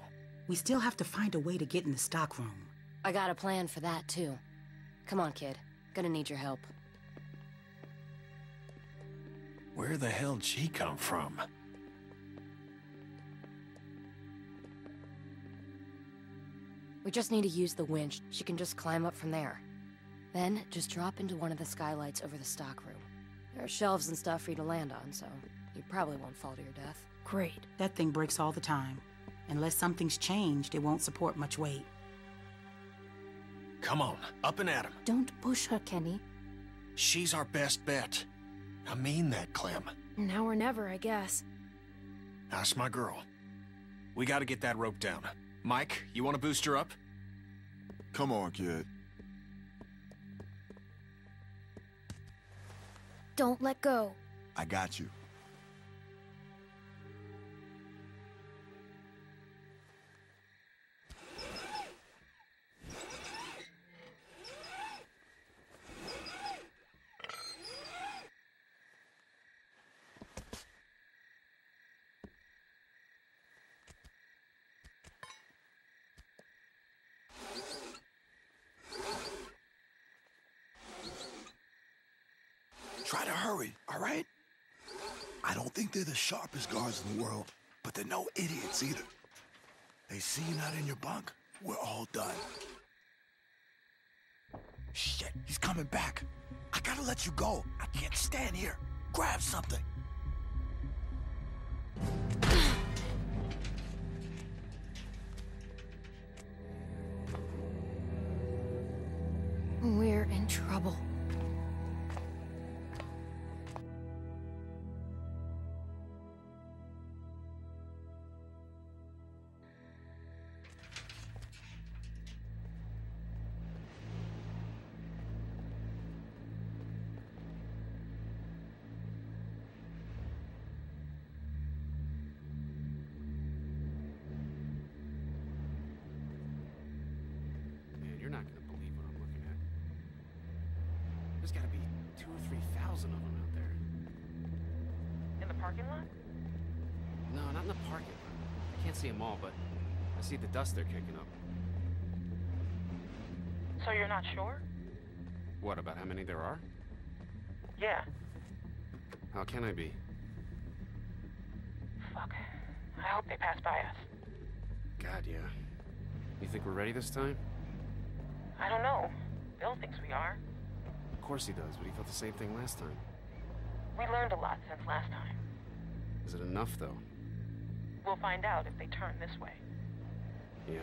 We still have to find a way to get in the stockroom. I got a plan for that, too. Come on, kid. Gonna need your help. Where the hell'd she come from? We just need to use the winch. She can just climb up from there. Then, just drop into one of the skylights over the stockroom. There are shelves and stuff for you to land on, so you probably won't fall to your death. Great. That thing breaks all the time. Unless something's changed, it won't support much weight. Come on, up and at him. Don't push her, Kenny. She's our best bet. I mean that, Clem. Now or never, I guess. That's my girl. We gotta get that rope down. Mike, you wanna boost her up? Come on, kid. Don't let go. I got you. They're the sharpest guards in the world, but they're no idiots either. They see you not in your bunk, we're all done. Shit, he's coming back. I gotta let you go. I can't stand here. Grab something. Can I be? Fuck. I hope they pass by us. God, yeah. You think we're ready this time? I don't know. Bill thinks we are. Of course he does, but he felt the same thing last time. We learned a lot since last time. Is it enough, though? We'll find out if they turn this way. Yeah. Yeah.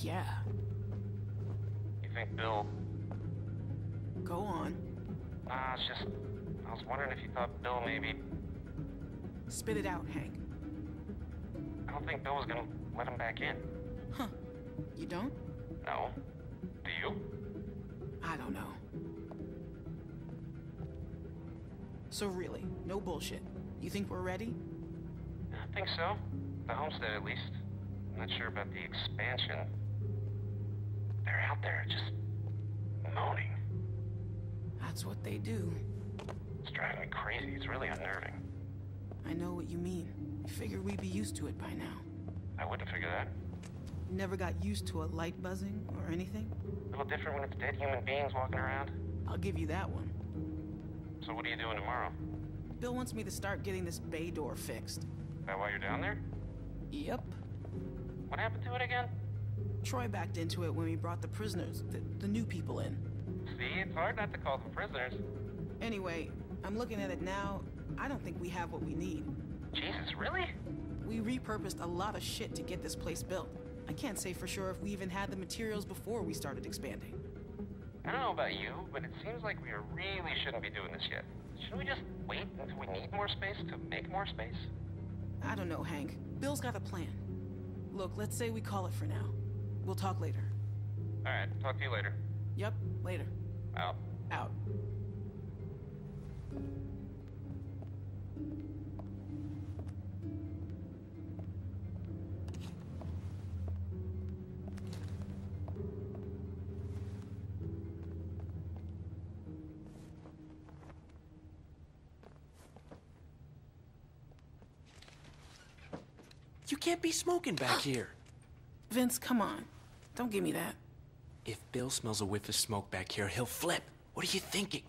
Yeah. You think Bill... Go on. Ah, Nah, it's just... I was wondering if you thought Bill maybe... Spit it out, Hank. I don't think Bill was gonna let him back in. Huh. You don't? No. Do you? I don't know. So really, no bullshit. You think we're ready? I think so. The homestead, at least. I'm not sure about the expansion. Out there just moaning. That's what they do. It's driving me crazy. It's really unnerving. I know what you mean. I figured we'd be used to it by now. I wouldn't figure that. Never got used to a light buzzing or anything? A little different when it's dead human beings walking around. I'll give you that one. So what are you doing tomorrow? Bill wants me to start getting this bay door fixed. Is that why you're down there? Yep. What happened to it again? Troy backed into it when we brought the prisoners, the, the new people in. See, it's hard not to call them prisoners. Anyway, I'm looking at it now. I don't think we have what we need. Jesus, really? We repurposed a lot of shit to get this place built. I can't say for sure if we even had the materials before we started expanding. I don't know about you, but it seems like we really shouldn't be doing this yet. Shouldn't we just wait until we need more space to make more space? I don't know, Hank. Bill's got a plan. Look, let's say we call it for now. We'll talk later. Alright, talk to you later. Yep, later. Out. Out. You can't be smoking back here. Vince, come on. Don't give me that. If Bill smells a whiff of smoke back here, he'll flip. What are you thinking?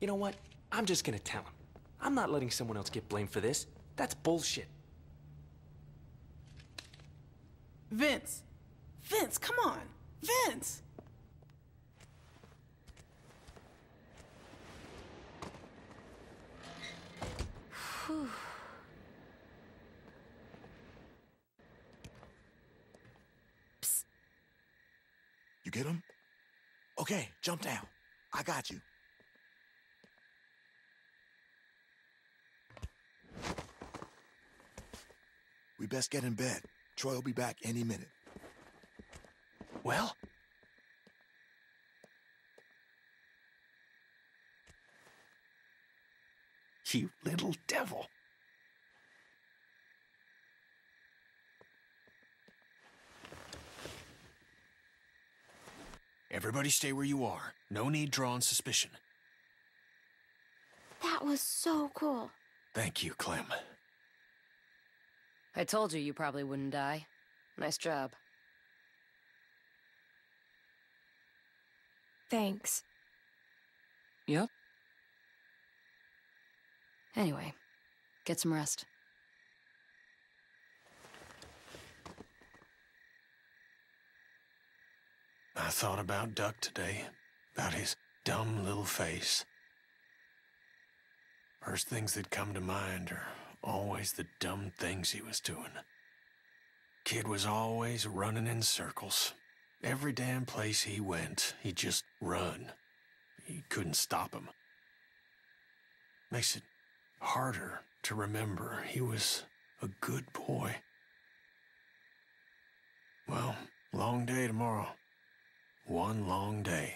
You know what? I'm just gonna tell him. I'm not letting someone else get blamed for this. That's bullshit. Vince! Vince, come on! Vince! Whew. Get him? Okay, jump down. I got you. We best get in bed. Troy will be back any minute. Well? You little devil. Everybody stay where you are. No need drawing suspicion. That was so cool. Thank you, Clem. I told you you probably wouldn't die. Nice job. Thanks. Yep. Anyway, get some rest. I thought about Duck today, about his dumb little face. First things that come to mind are always the dumb things he was doing. Kid was always running in circles. Every damn place he went, he'd just run. You couldn't stop him. Makes it harder to remember he was a good boy. Well, long day tomorrow. One long day.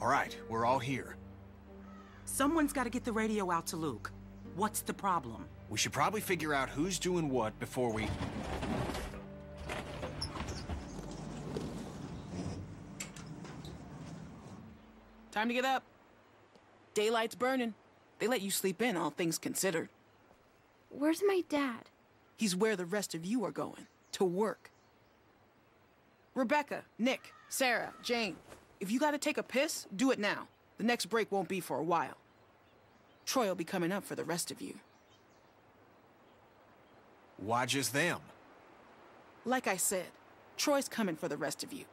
All right, we're all here. Someone's got to get the radio out to Luke. What's the problem? We should probably figure out who's doing what before we... Time to get up. Daylight's burning. They let you sleep in, all things considered. Where's my dad? He's where the rest of you are going. To work. Rebecca, Nick, Sarah, Jane. If you gotta take a piss, do it now. The next break won't be for a while. Troy will be coming up for the rest of you. Why just them? Like I said, Troy's coming for the rest of you.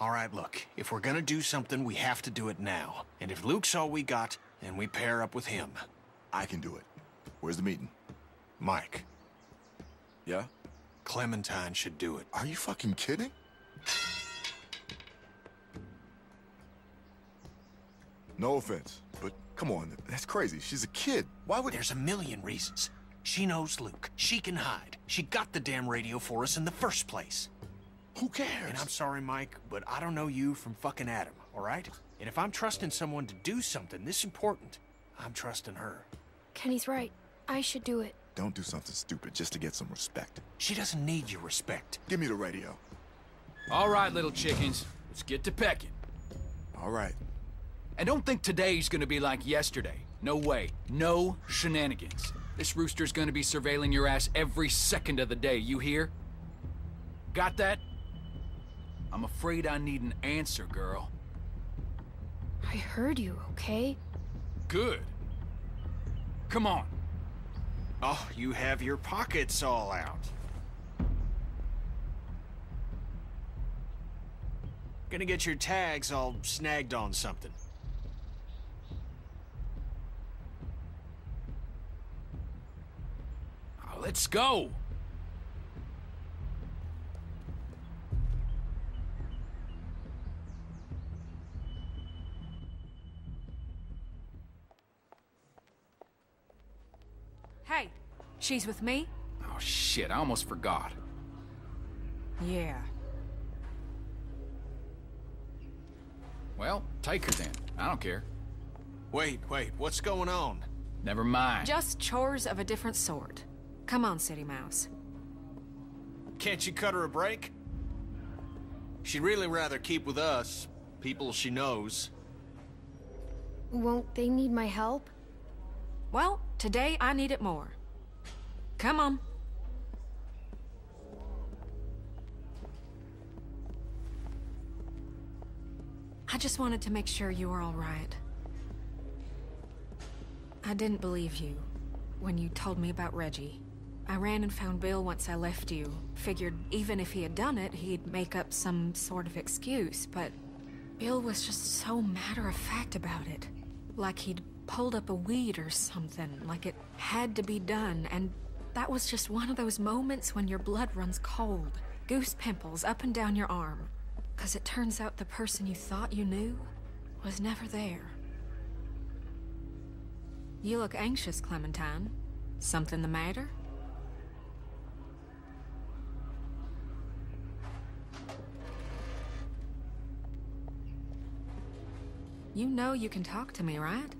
All right, look, if we're gonna do something, we have to do it now. And if Luke's all we got, then we pair up with him. I can do it. Where's the meeting? Mike. Yeah? Clementine should do it. Are you fucking kidding? No offense, but come on, that's crazy. She's a kid. Why would... There's a million reasons. She knows Luke. She can hide. She got the damn radio for us in the first place. Who cares? And I'm sorry, Mike, but I don't know you from fucking Adam, all right? And if I'm trusting someone to do something this important, I'm trusting her. Kenny's right. I should do it. Don't do something stupid just to get some respect. She doesn't need your respect. Give me the radio. All right, little chickens. Let's get to pecking. All right. And don't think today's gonna be like yesterday. No way. No shenanigans. This rooster's gonna be surveilling your ass every second of the day, you hear? Got that? I'm afraid I need an answer, girl. I heard you, okay? Good. Come on. Oh, you have your pockets all out. Gonna get your tags all snagged on something. Let's go. Hey, she's with me? Oh, shit, I almost forgot. Yeah. Well, take her then. I don't care. Wait, wait, what's going on? Never mind. Just chores of a different sort. Come on, City Mouse. Can't you cut her a break? She'd really rather keep with us, people she knows. Won't they need my help? Well, today I need it more. Come on. I just wanted to make sure you were all right. I didn't believe you when you told me about Reggie. I ran and found Bill once I left you. Figured even if he had done it, he'd make up some sort of excuse, but Bill was just so matter-of-fact about it. Like he'd pulled up a weed or something, like it had to be done, and that was just one of those moments when your blood runs cold. Goose pimples up and down your arm. Because it turns out the person you thought you knew was never there. You look anxious, Clementine. Something the matter? You know you can talk to me, right?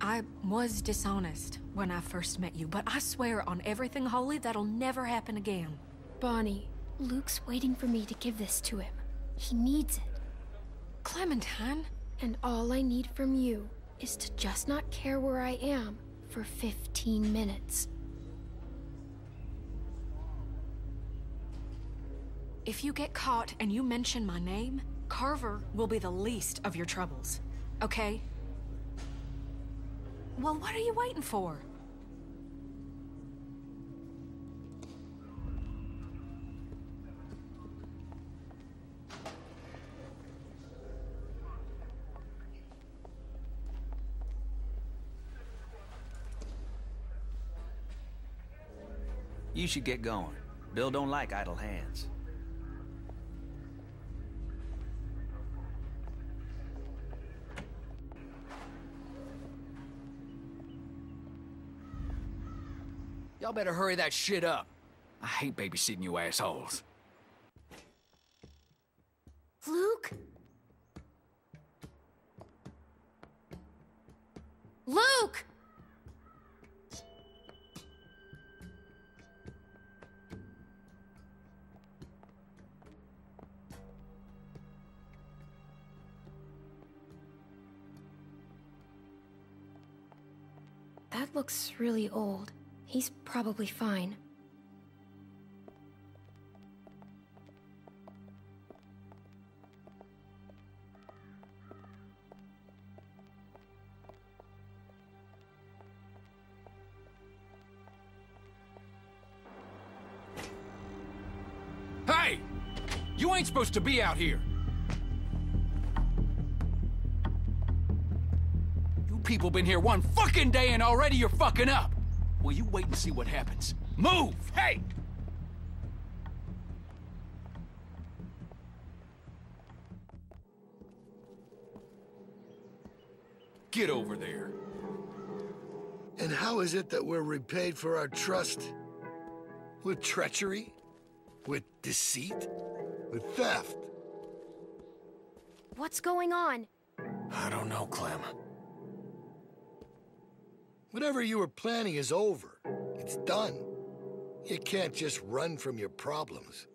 I was dishonest when I first met you, but I swear on everything holy that'll never happen again. Bonnie, Luke's waiting for me to give this to him. He needs it. Clementine? And all I need from you is to just not care where I am for 15 minutes. If you get caught and you mention my name, Carver will be the least of your troubles. Okay? Well, what are you waiting for? You should get going. Bill don't like idle hands. Y'all better hurry that shit up. I hate babysitting you assholes. Luke? Luke! That looks really old. He's probably fine. Hey! You ain't supposed to be out here! You people been here one fucking day and already you're fucking up! Well, you wait and see what happens. Move! Hey! Get over there. And how is it that we're repaid for our trust? With treachery? With deceit? With theft? What's going on? I don't know, Clem. Whatever you were planning is over. It's done. You can't just run from your problems.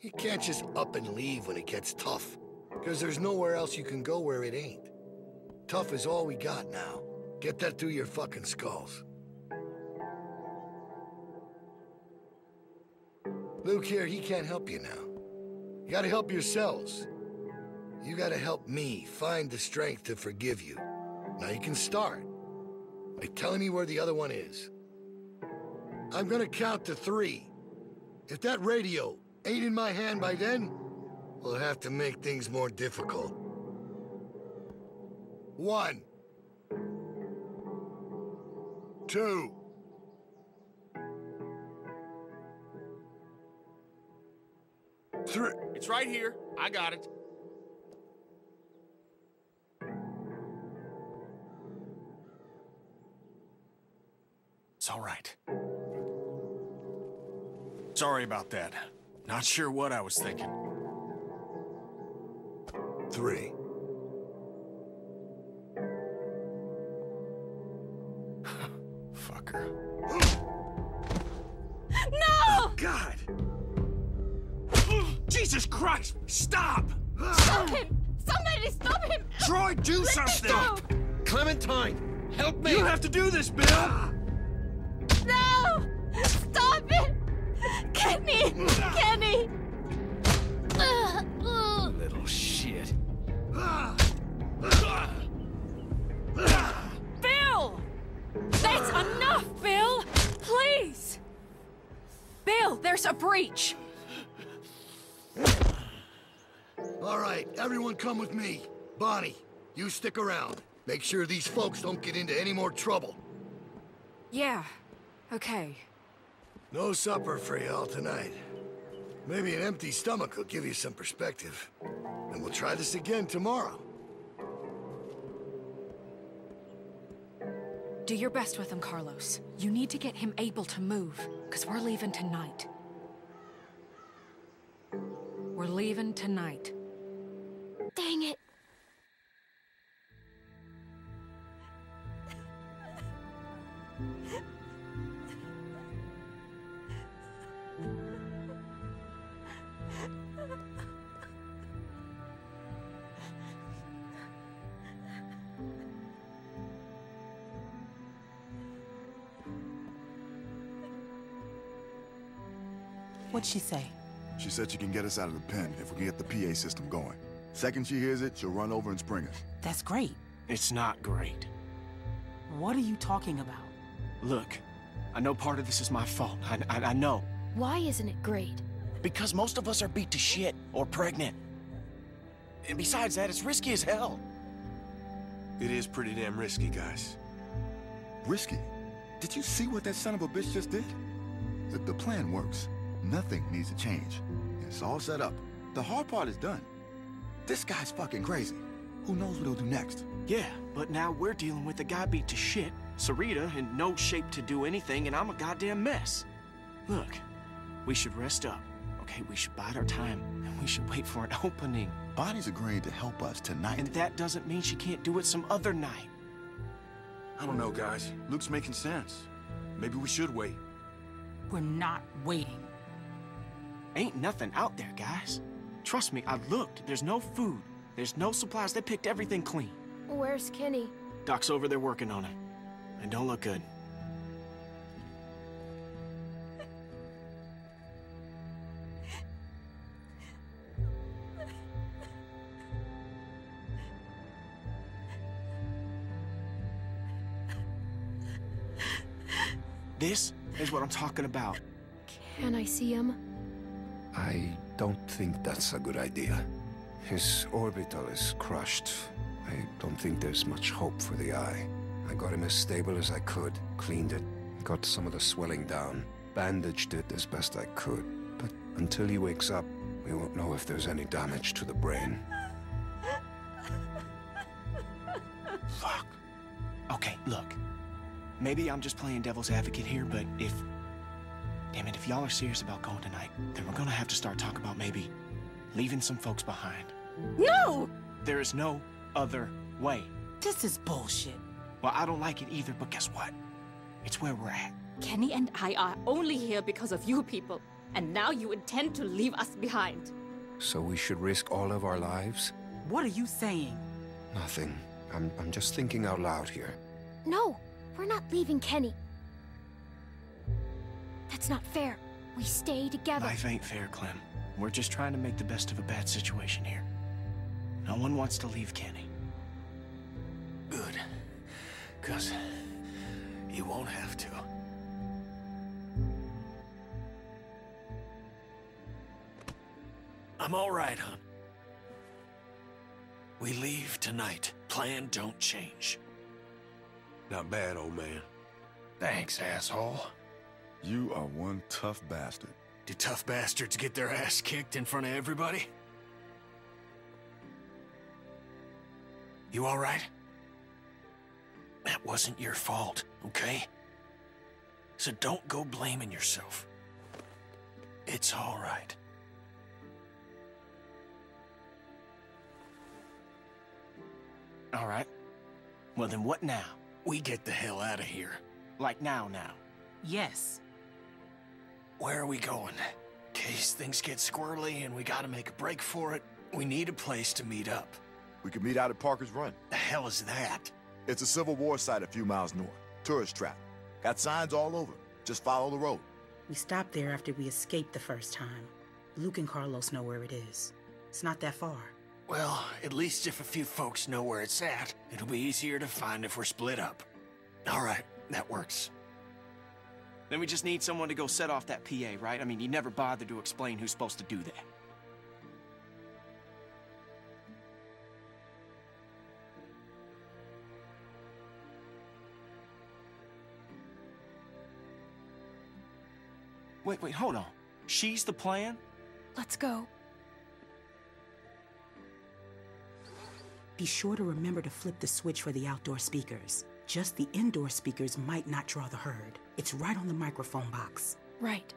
You can't just up and leave when it gets tough. Because there's nowhere else you can go where it ain't. Tough is all we got now. Get that through your fucking skulls. Luke here, he can't help you now. You gotta help yourselves. You gotta help me find the strength to forgive you. Now you can start by telling me where the other one is. I'm gonna count to three. If that radio ain't in my hand by then, we'll have to make things more difficult. One. Two. Three. It's right here. I got it. It's all right. Sorry about that. Not sure what I was thinking. Three. Fucker. No! Oh, God! Jesus Christ! Stop! Stop him! Somebody stop him! Troy, do Let me something! go! Clementine, help me! You have to do this, Bill! Kenny! Kenny! Little shit. Bill! That's enough, Bill! Please! Bill, there's a breach! All right, everyone come with me. Bonnie, you stick around. Make sure these folks don't get into any more trouble. Yeah, okay. No supper for y'all tonight. Maybe an empty stomach will give you some perspective. And we'll try this again tomorrow. Do your best with him, Carlos. You need to get him able to move, because we're leaving tonight. We're leaving tonight. Dang it. What'd she say? She said she can get us out of the pen if we can get the PA system going. Second she hears it, she'll run over and spring us. That's great. It's not great. What are you talking about? Look, I know part of this is my fault. I, I, I know. Why isn't it great? Because most of us are beat to shit or pregnant. And besides that, it's risky as hell. It is pretty damn risky, guys. Risky? Did you see what that son of a bitch just did? The, the plan works. Nothing needs to change. It's all set up. The hard part is done. This guy's fucking crazy. Who knows what he'll do next? Yeah, but now we're dealing with a guy beat to shit, Sarita in no shape to do anything, and I'm a goddamn mess. Look, we should rest up, okay? We should bide our time, and we should wait for an opening. Bonnie's agreeing to help us tonight. And that doesn't mean she can't do it some other night. I don't know, guys. Luke's making sense. Maybe we should wait. We're not waiting. Ain't nothing out there, guys. Trust me, I looked. There's no food. There's no supplies. They picked everything clean. Where's Kenny? Doc's over there working on it. And don't look good. This is what I'm talking about. Can I see him? I don't think that's a good idea. His orbital is crushed. I don't think there's much hope for the eye. I got him as stable as I could, cleaned it, got some of the swelling down, bandaged it as best I could. But until he wakes up, we won't know if there's any damage to the brain. Fuck. Okay, look. Maybe I'm just playing devil's advocate here, but if... Damn it, if y'all are serious about going tonight, then we're gonna have to start talking about maybe leaving some folks behind. No! There is no other way. This is bullshit. Well, I don't like it either, but guess what? It's where we're at. Kenny and I are only here because of you people. And now you intend to leave us behind. So we should risk all of our lives? What are you saying? Nothing. I'm, I'm just thinking out loud here. No, we're not leaving Kenny. That's not fair. We stay together. Life ain't fair, Clem. We're just trying to make the best of a bad situation here. No one wants to leave Kenny. Good. Because you won't have to. I'm all right, hon. We leave tonight. Plan don't change. Not bad, old man. Thanks, asshole. You are one tough bastard. Do tough bastards get their ass kicked in front of everybody? You all right? That wasn't your fault, okay? So don't go blaming yourself. It's all right. All right. Well, then what now? We get the hell out of here. Like now, now. Yes. Where are we going? In case things get squirrely and we gotta make a break for it, we need a place to meet up. We could meet out at Parker's Run. The hell is that? It's a Civil War site a few miles north. Tourist trap. Got signs all over. Just follow the road. We stopped there after we escaped the first time. Luke and Carlos know where it is. It's not that far. Well, at least if a few folks know where it's at, it'll be easier to find if we're split up. All right, that works. Then we just need someone to go set off that PA, right? I mean, you never bothered to explain who's supposed to do that. Wait, wait, hold on. She's the plan? Let's go. Be sure to remember to flip the switch for the outdoor speakers. Just the indoor speakers might not draw the herd. It's right on the microphone box. Right.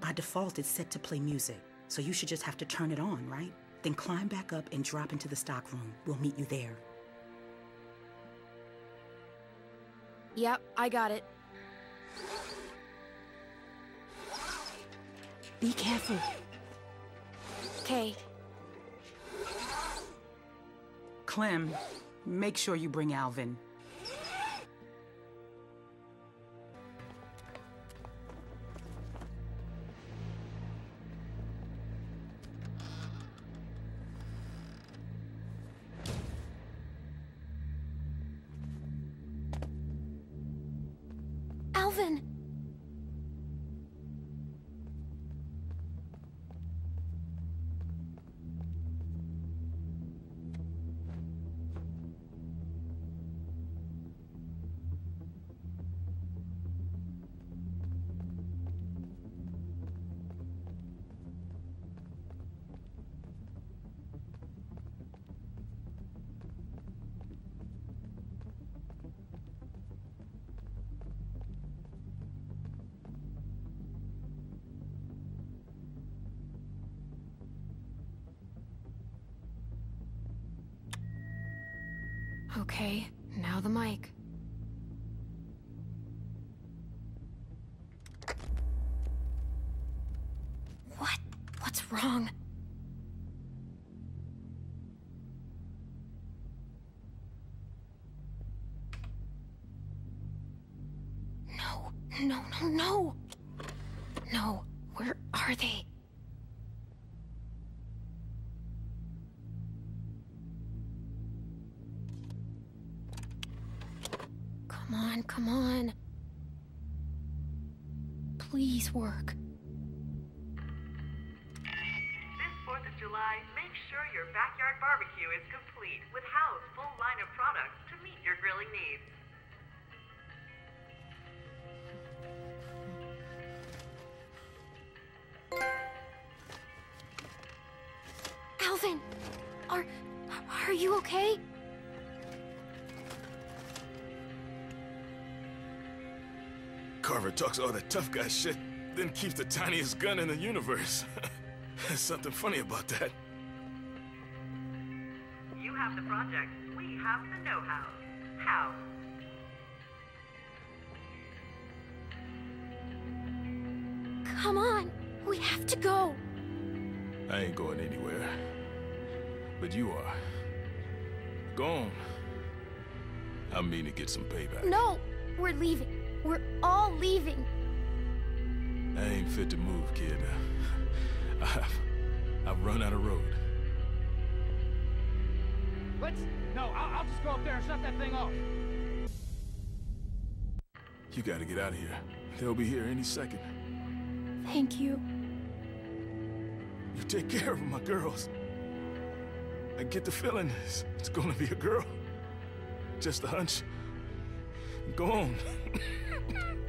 By default, it's set to play music, so you should just have to turn it on, right? Then climb back up and drop into the stockroom. We'll meet you there. Yep, I got it. Be careful. Okay. Clem, make sure you bring. Alvin! No, no, no! Where are they? Come on, come on. Please work. July, make sure your backyard barbecue is complete with Howe's full line of products to meet your grilling needs. Alvin! Are... are you okay? Carver talks all that tough guy shit, then keeps the tiniest gun in the universe. There's something funny about that. You have the project, we have the know-how. How? We have to go! I ain't going anywhere. But you are. Go on. I mean to get some payback. No! We're leaving. We're all leaving. I ain't fit to move, kid. I've, I've run out of road. Let's. No, I'll, I'll just go up there and shut that thing off. You gotta get out of here. They'll be here any second. Thank you. You take care of my girls. I get the feeling it's, it's gonna be a girl. Just a hunch. Go on.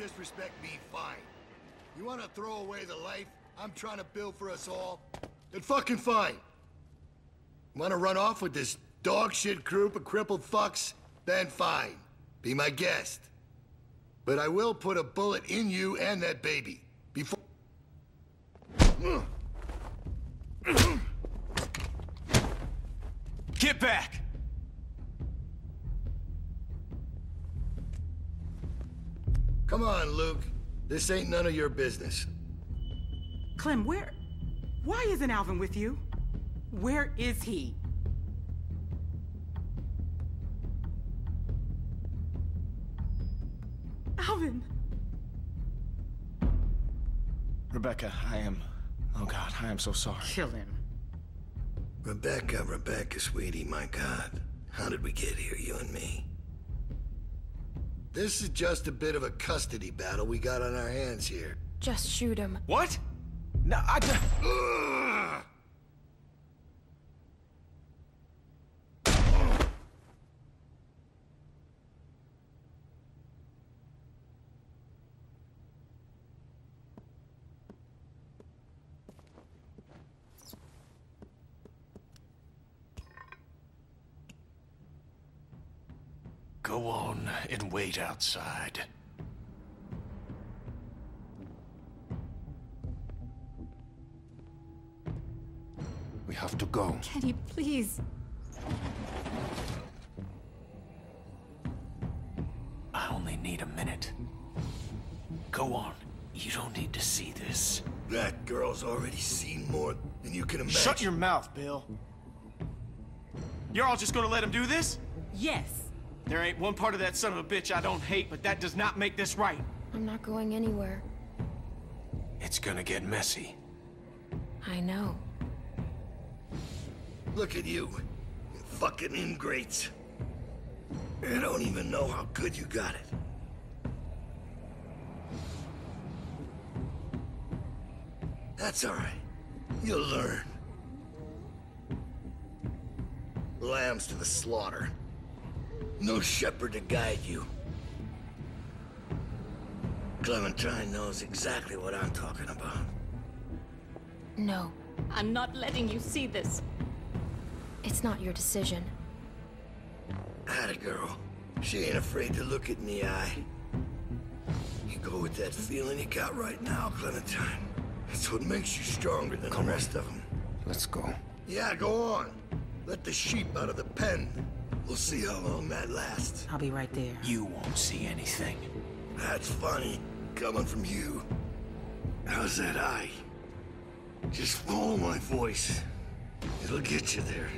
disrespect me, fine. You want to throw away the life I'm trying to build for us all? Then fucking fine. Want to run off with this dog shit group of crippled fucks? Then fine. Be my guest. But I will put a bullet in you and that baby. This ain't none of your business. Clem, where... Why isn't Alvin with you? Where is he? Alvin! Rebecca, I am. Oh God, I am so sorry. Kill him. Rebecca, Rebecca, sweetie, my God. How did we get here, you and me? This is just a bit of a custody battle we got on our hands here. Just shoot him. What? No, I. Go on and wait outside. We have to go. Kenny, please. I only need a minute. Go on. You don't need to see this. That girl's already seen more than you can imagine. Shut your mouth, Bill. You're all just gonna let him do this? Yes. There ain't one part of that son of a bitch I don't hate, but that does not make this right. I'm not going anywhere. It's gonna get messy. I know. Look at you. you fucking ingrates. I don't even know how good you got it. That's all right. You'll learn. Lambs to the slaughter. No shepherd to guide you. Clementine knows exactly what I'm talking about. No. I'm not letting you see this. It's not your decision. Atta girl. She ain't afraid to look it in the eye. You go with that feeling you got right now, Clementine. That's what makes you stronger than the rest of them. Let's go. Yeah, go on. Let the sheep out of the pen. We'll see how long that lasts. I'll be right there. You won't see anything. That's funny, coming from you. How's that eye? Just follow my voice. It'll get you there.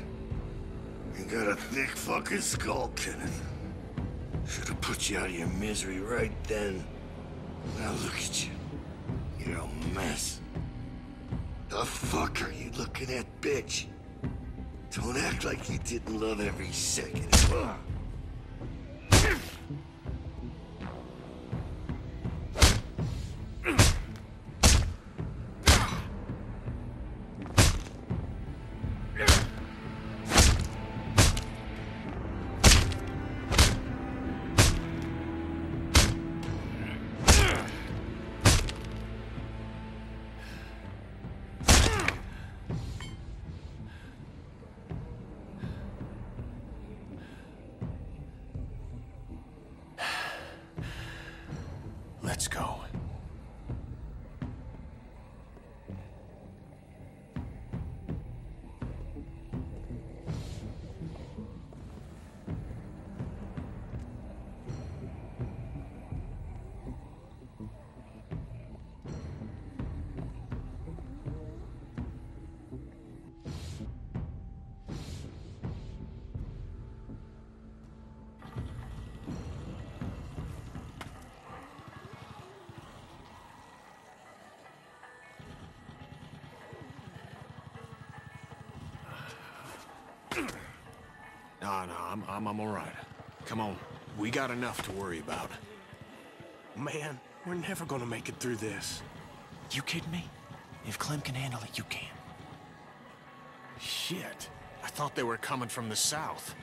You got a thick fucking skull, Kenneth. Should have put you out of your misery right then. Now look at you. You're a mess. The fuck are you looking at, bitch? Don't act like you didn't love every second. No, no, I'm, I'm, I'm all right. Come on. We got enough to worry about. Man, we're never gonna make it through this. You kidding me? If Clem can handle it, you can. Shit. I thought they were coming from the south.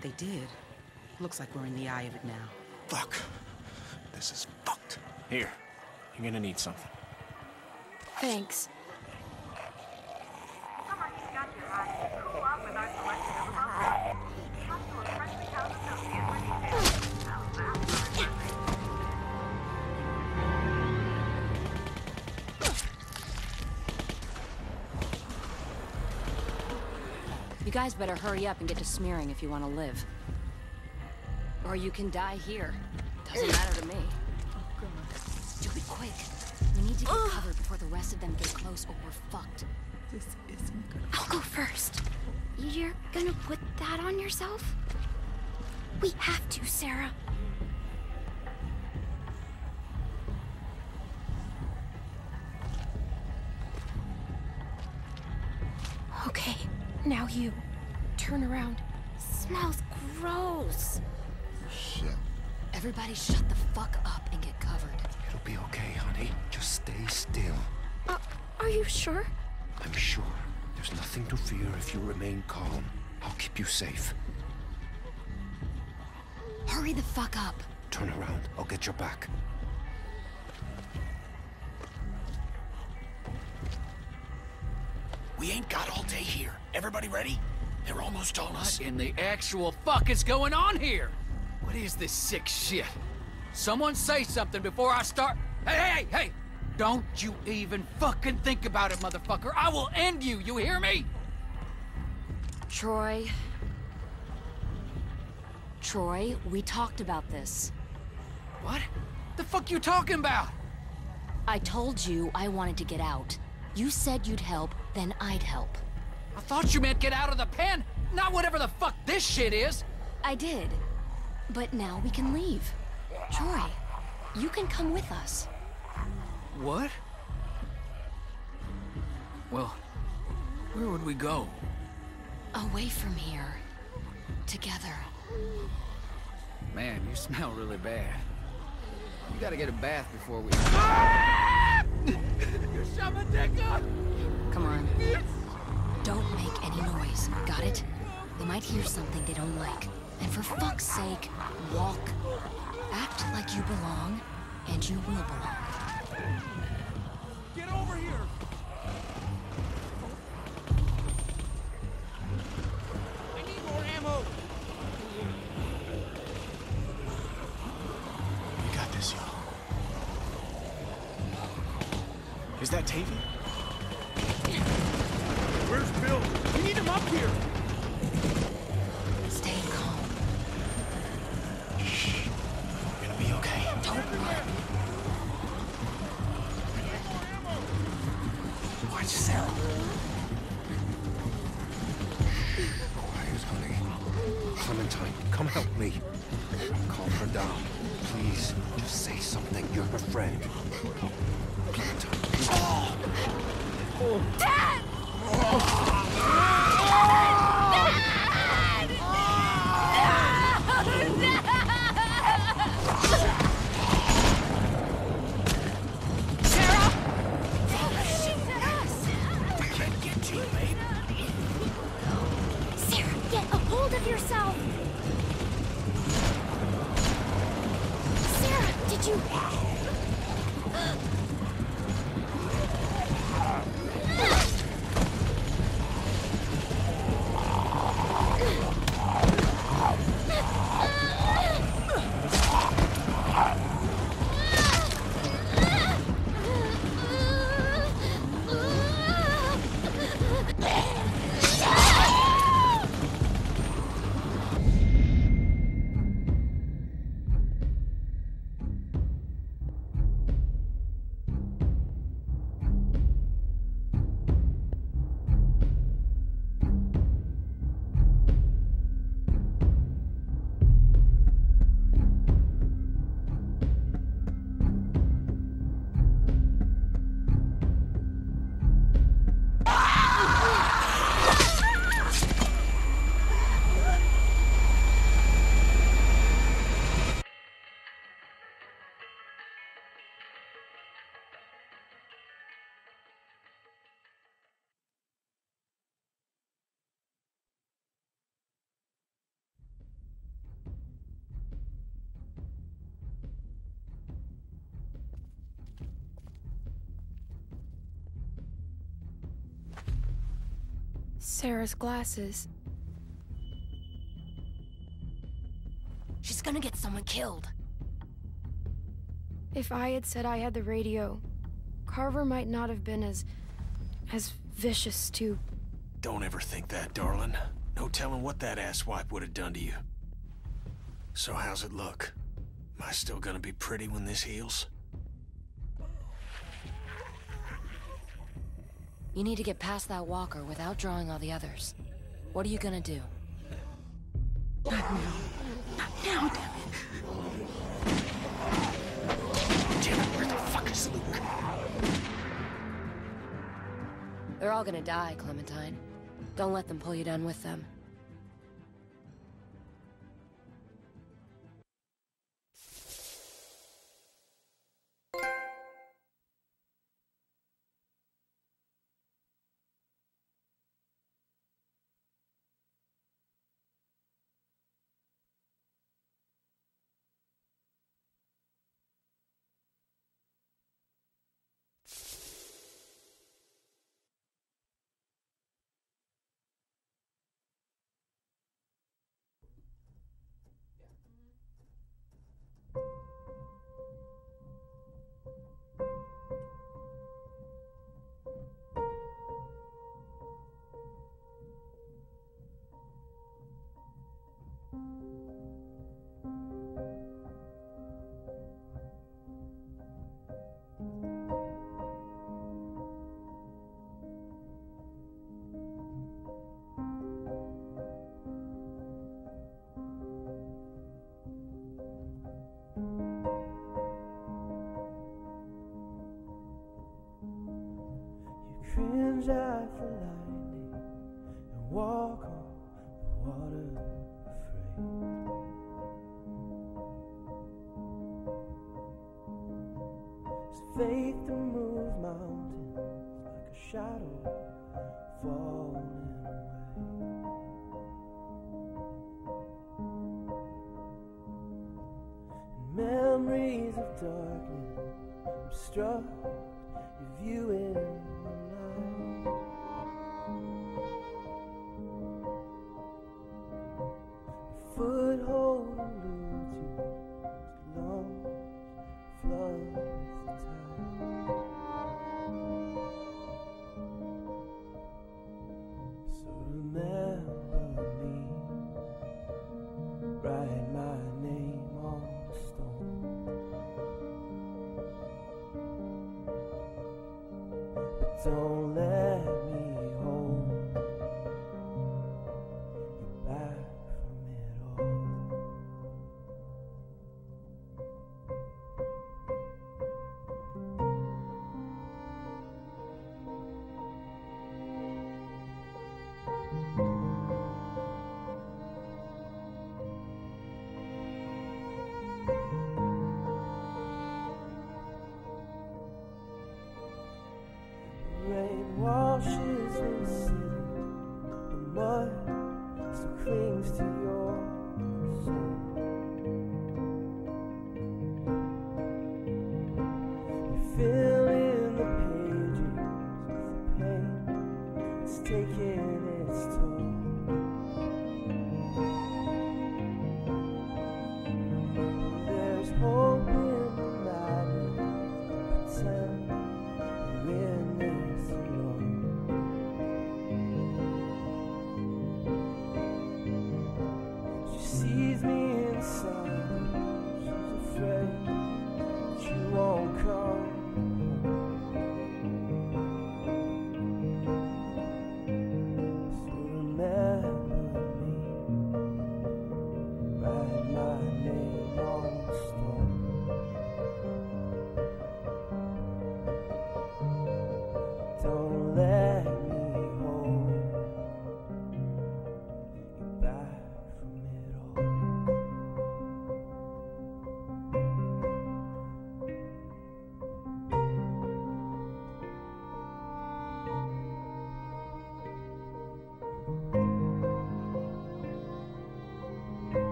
They did. Looks like we're in the eye of it now. Fuck. This is fucked. Here. You're gonna need something. Thanks. Guys better hurry up and get to smearing if you want to live. Or you can die here. Doesn't matter to me. Do it quick. We need to get covered before the rest of them get close or we're fucked. This isn't gonna. I'll go first. You're gonna put that on yourself? We have to, Sarah. Safe. Hurry the fuck up. Turn around. I'll get your back. We ain't got all day here. Everybody ready? They're almost on us. What in the actual fuck is going on here? What is this sick shit? Someone say something before I start. Hey, hey, hey! Don't you even fucking think about it, motherfucker. I will end you, you hear me? Troy. Troy, we talked about this. What? The fuck you talking about? I told you I wanted to get out. You said you'd help, then I'd help. I thought you meant get out of the pen, not whatever the fuck this shit is. I did. But now we can leave. Troy, you can come with us. What? Well, where would we go? Away from here. Together. Man, you smell really bad. You gotta get a bath before we. you shut my dick up! Come on. Don't make any noise. Got it? They might hear something they don't like. And for fuck's sake, walk. Act like you belong, and you will belong. Sarah's glasses. She's gonna get someone killed. If I had said I had the radio, Carver might not have been as... as vicious to... Don't ever think that, darling. No telling what that asswipe would have done to you. So how's it look? Am I still gonna be pretty when this heals? You need to get past that walker without drawing all the others. What are you gonna do? Not now. Not now, damn it. Damn it, where the fuck is Luke? They're all gonna die, Clementine. Don't let them pull you down with them. At the lightning and walk on the water afraid. It's faith to move mountains like a shadow falling away. And memories of darkness obstruct your view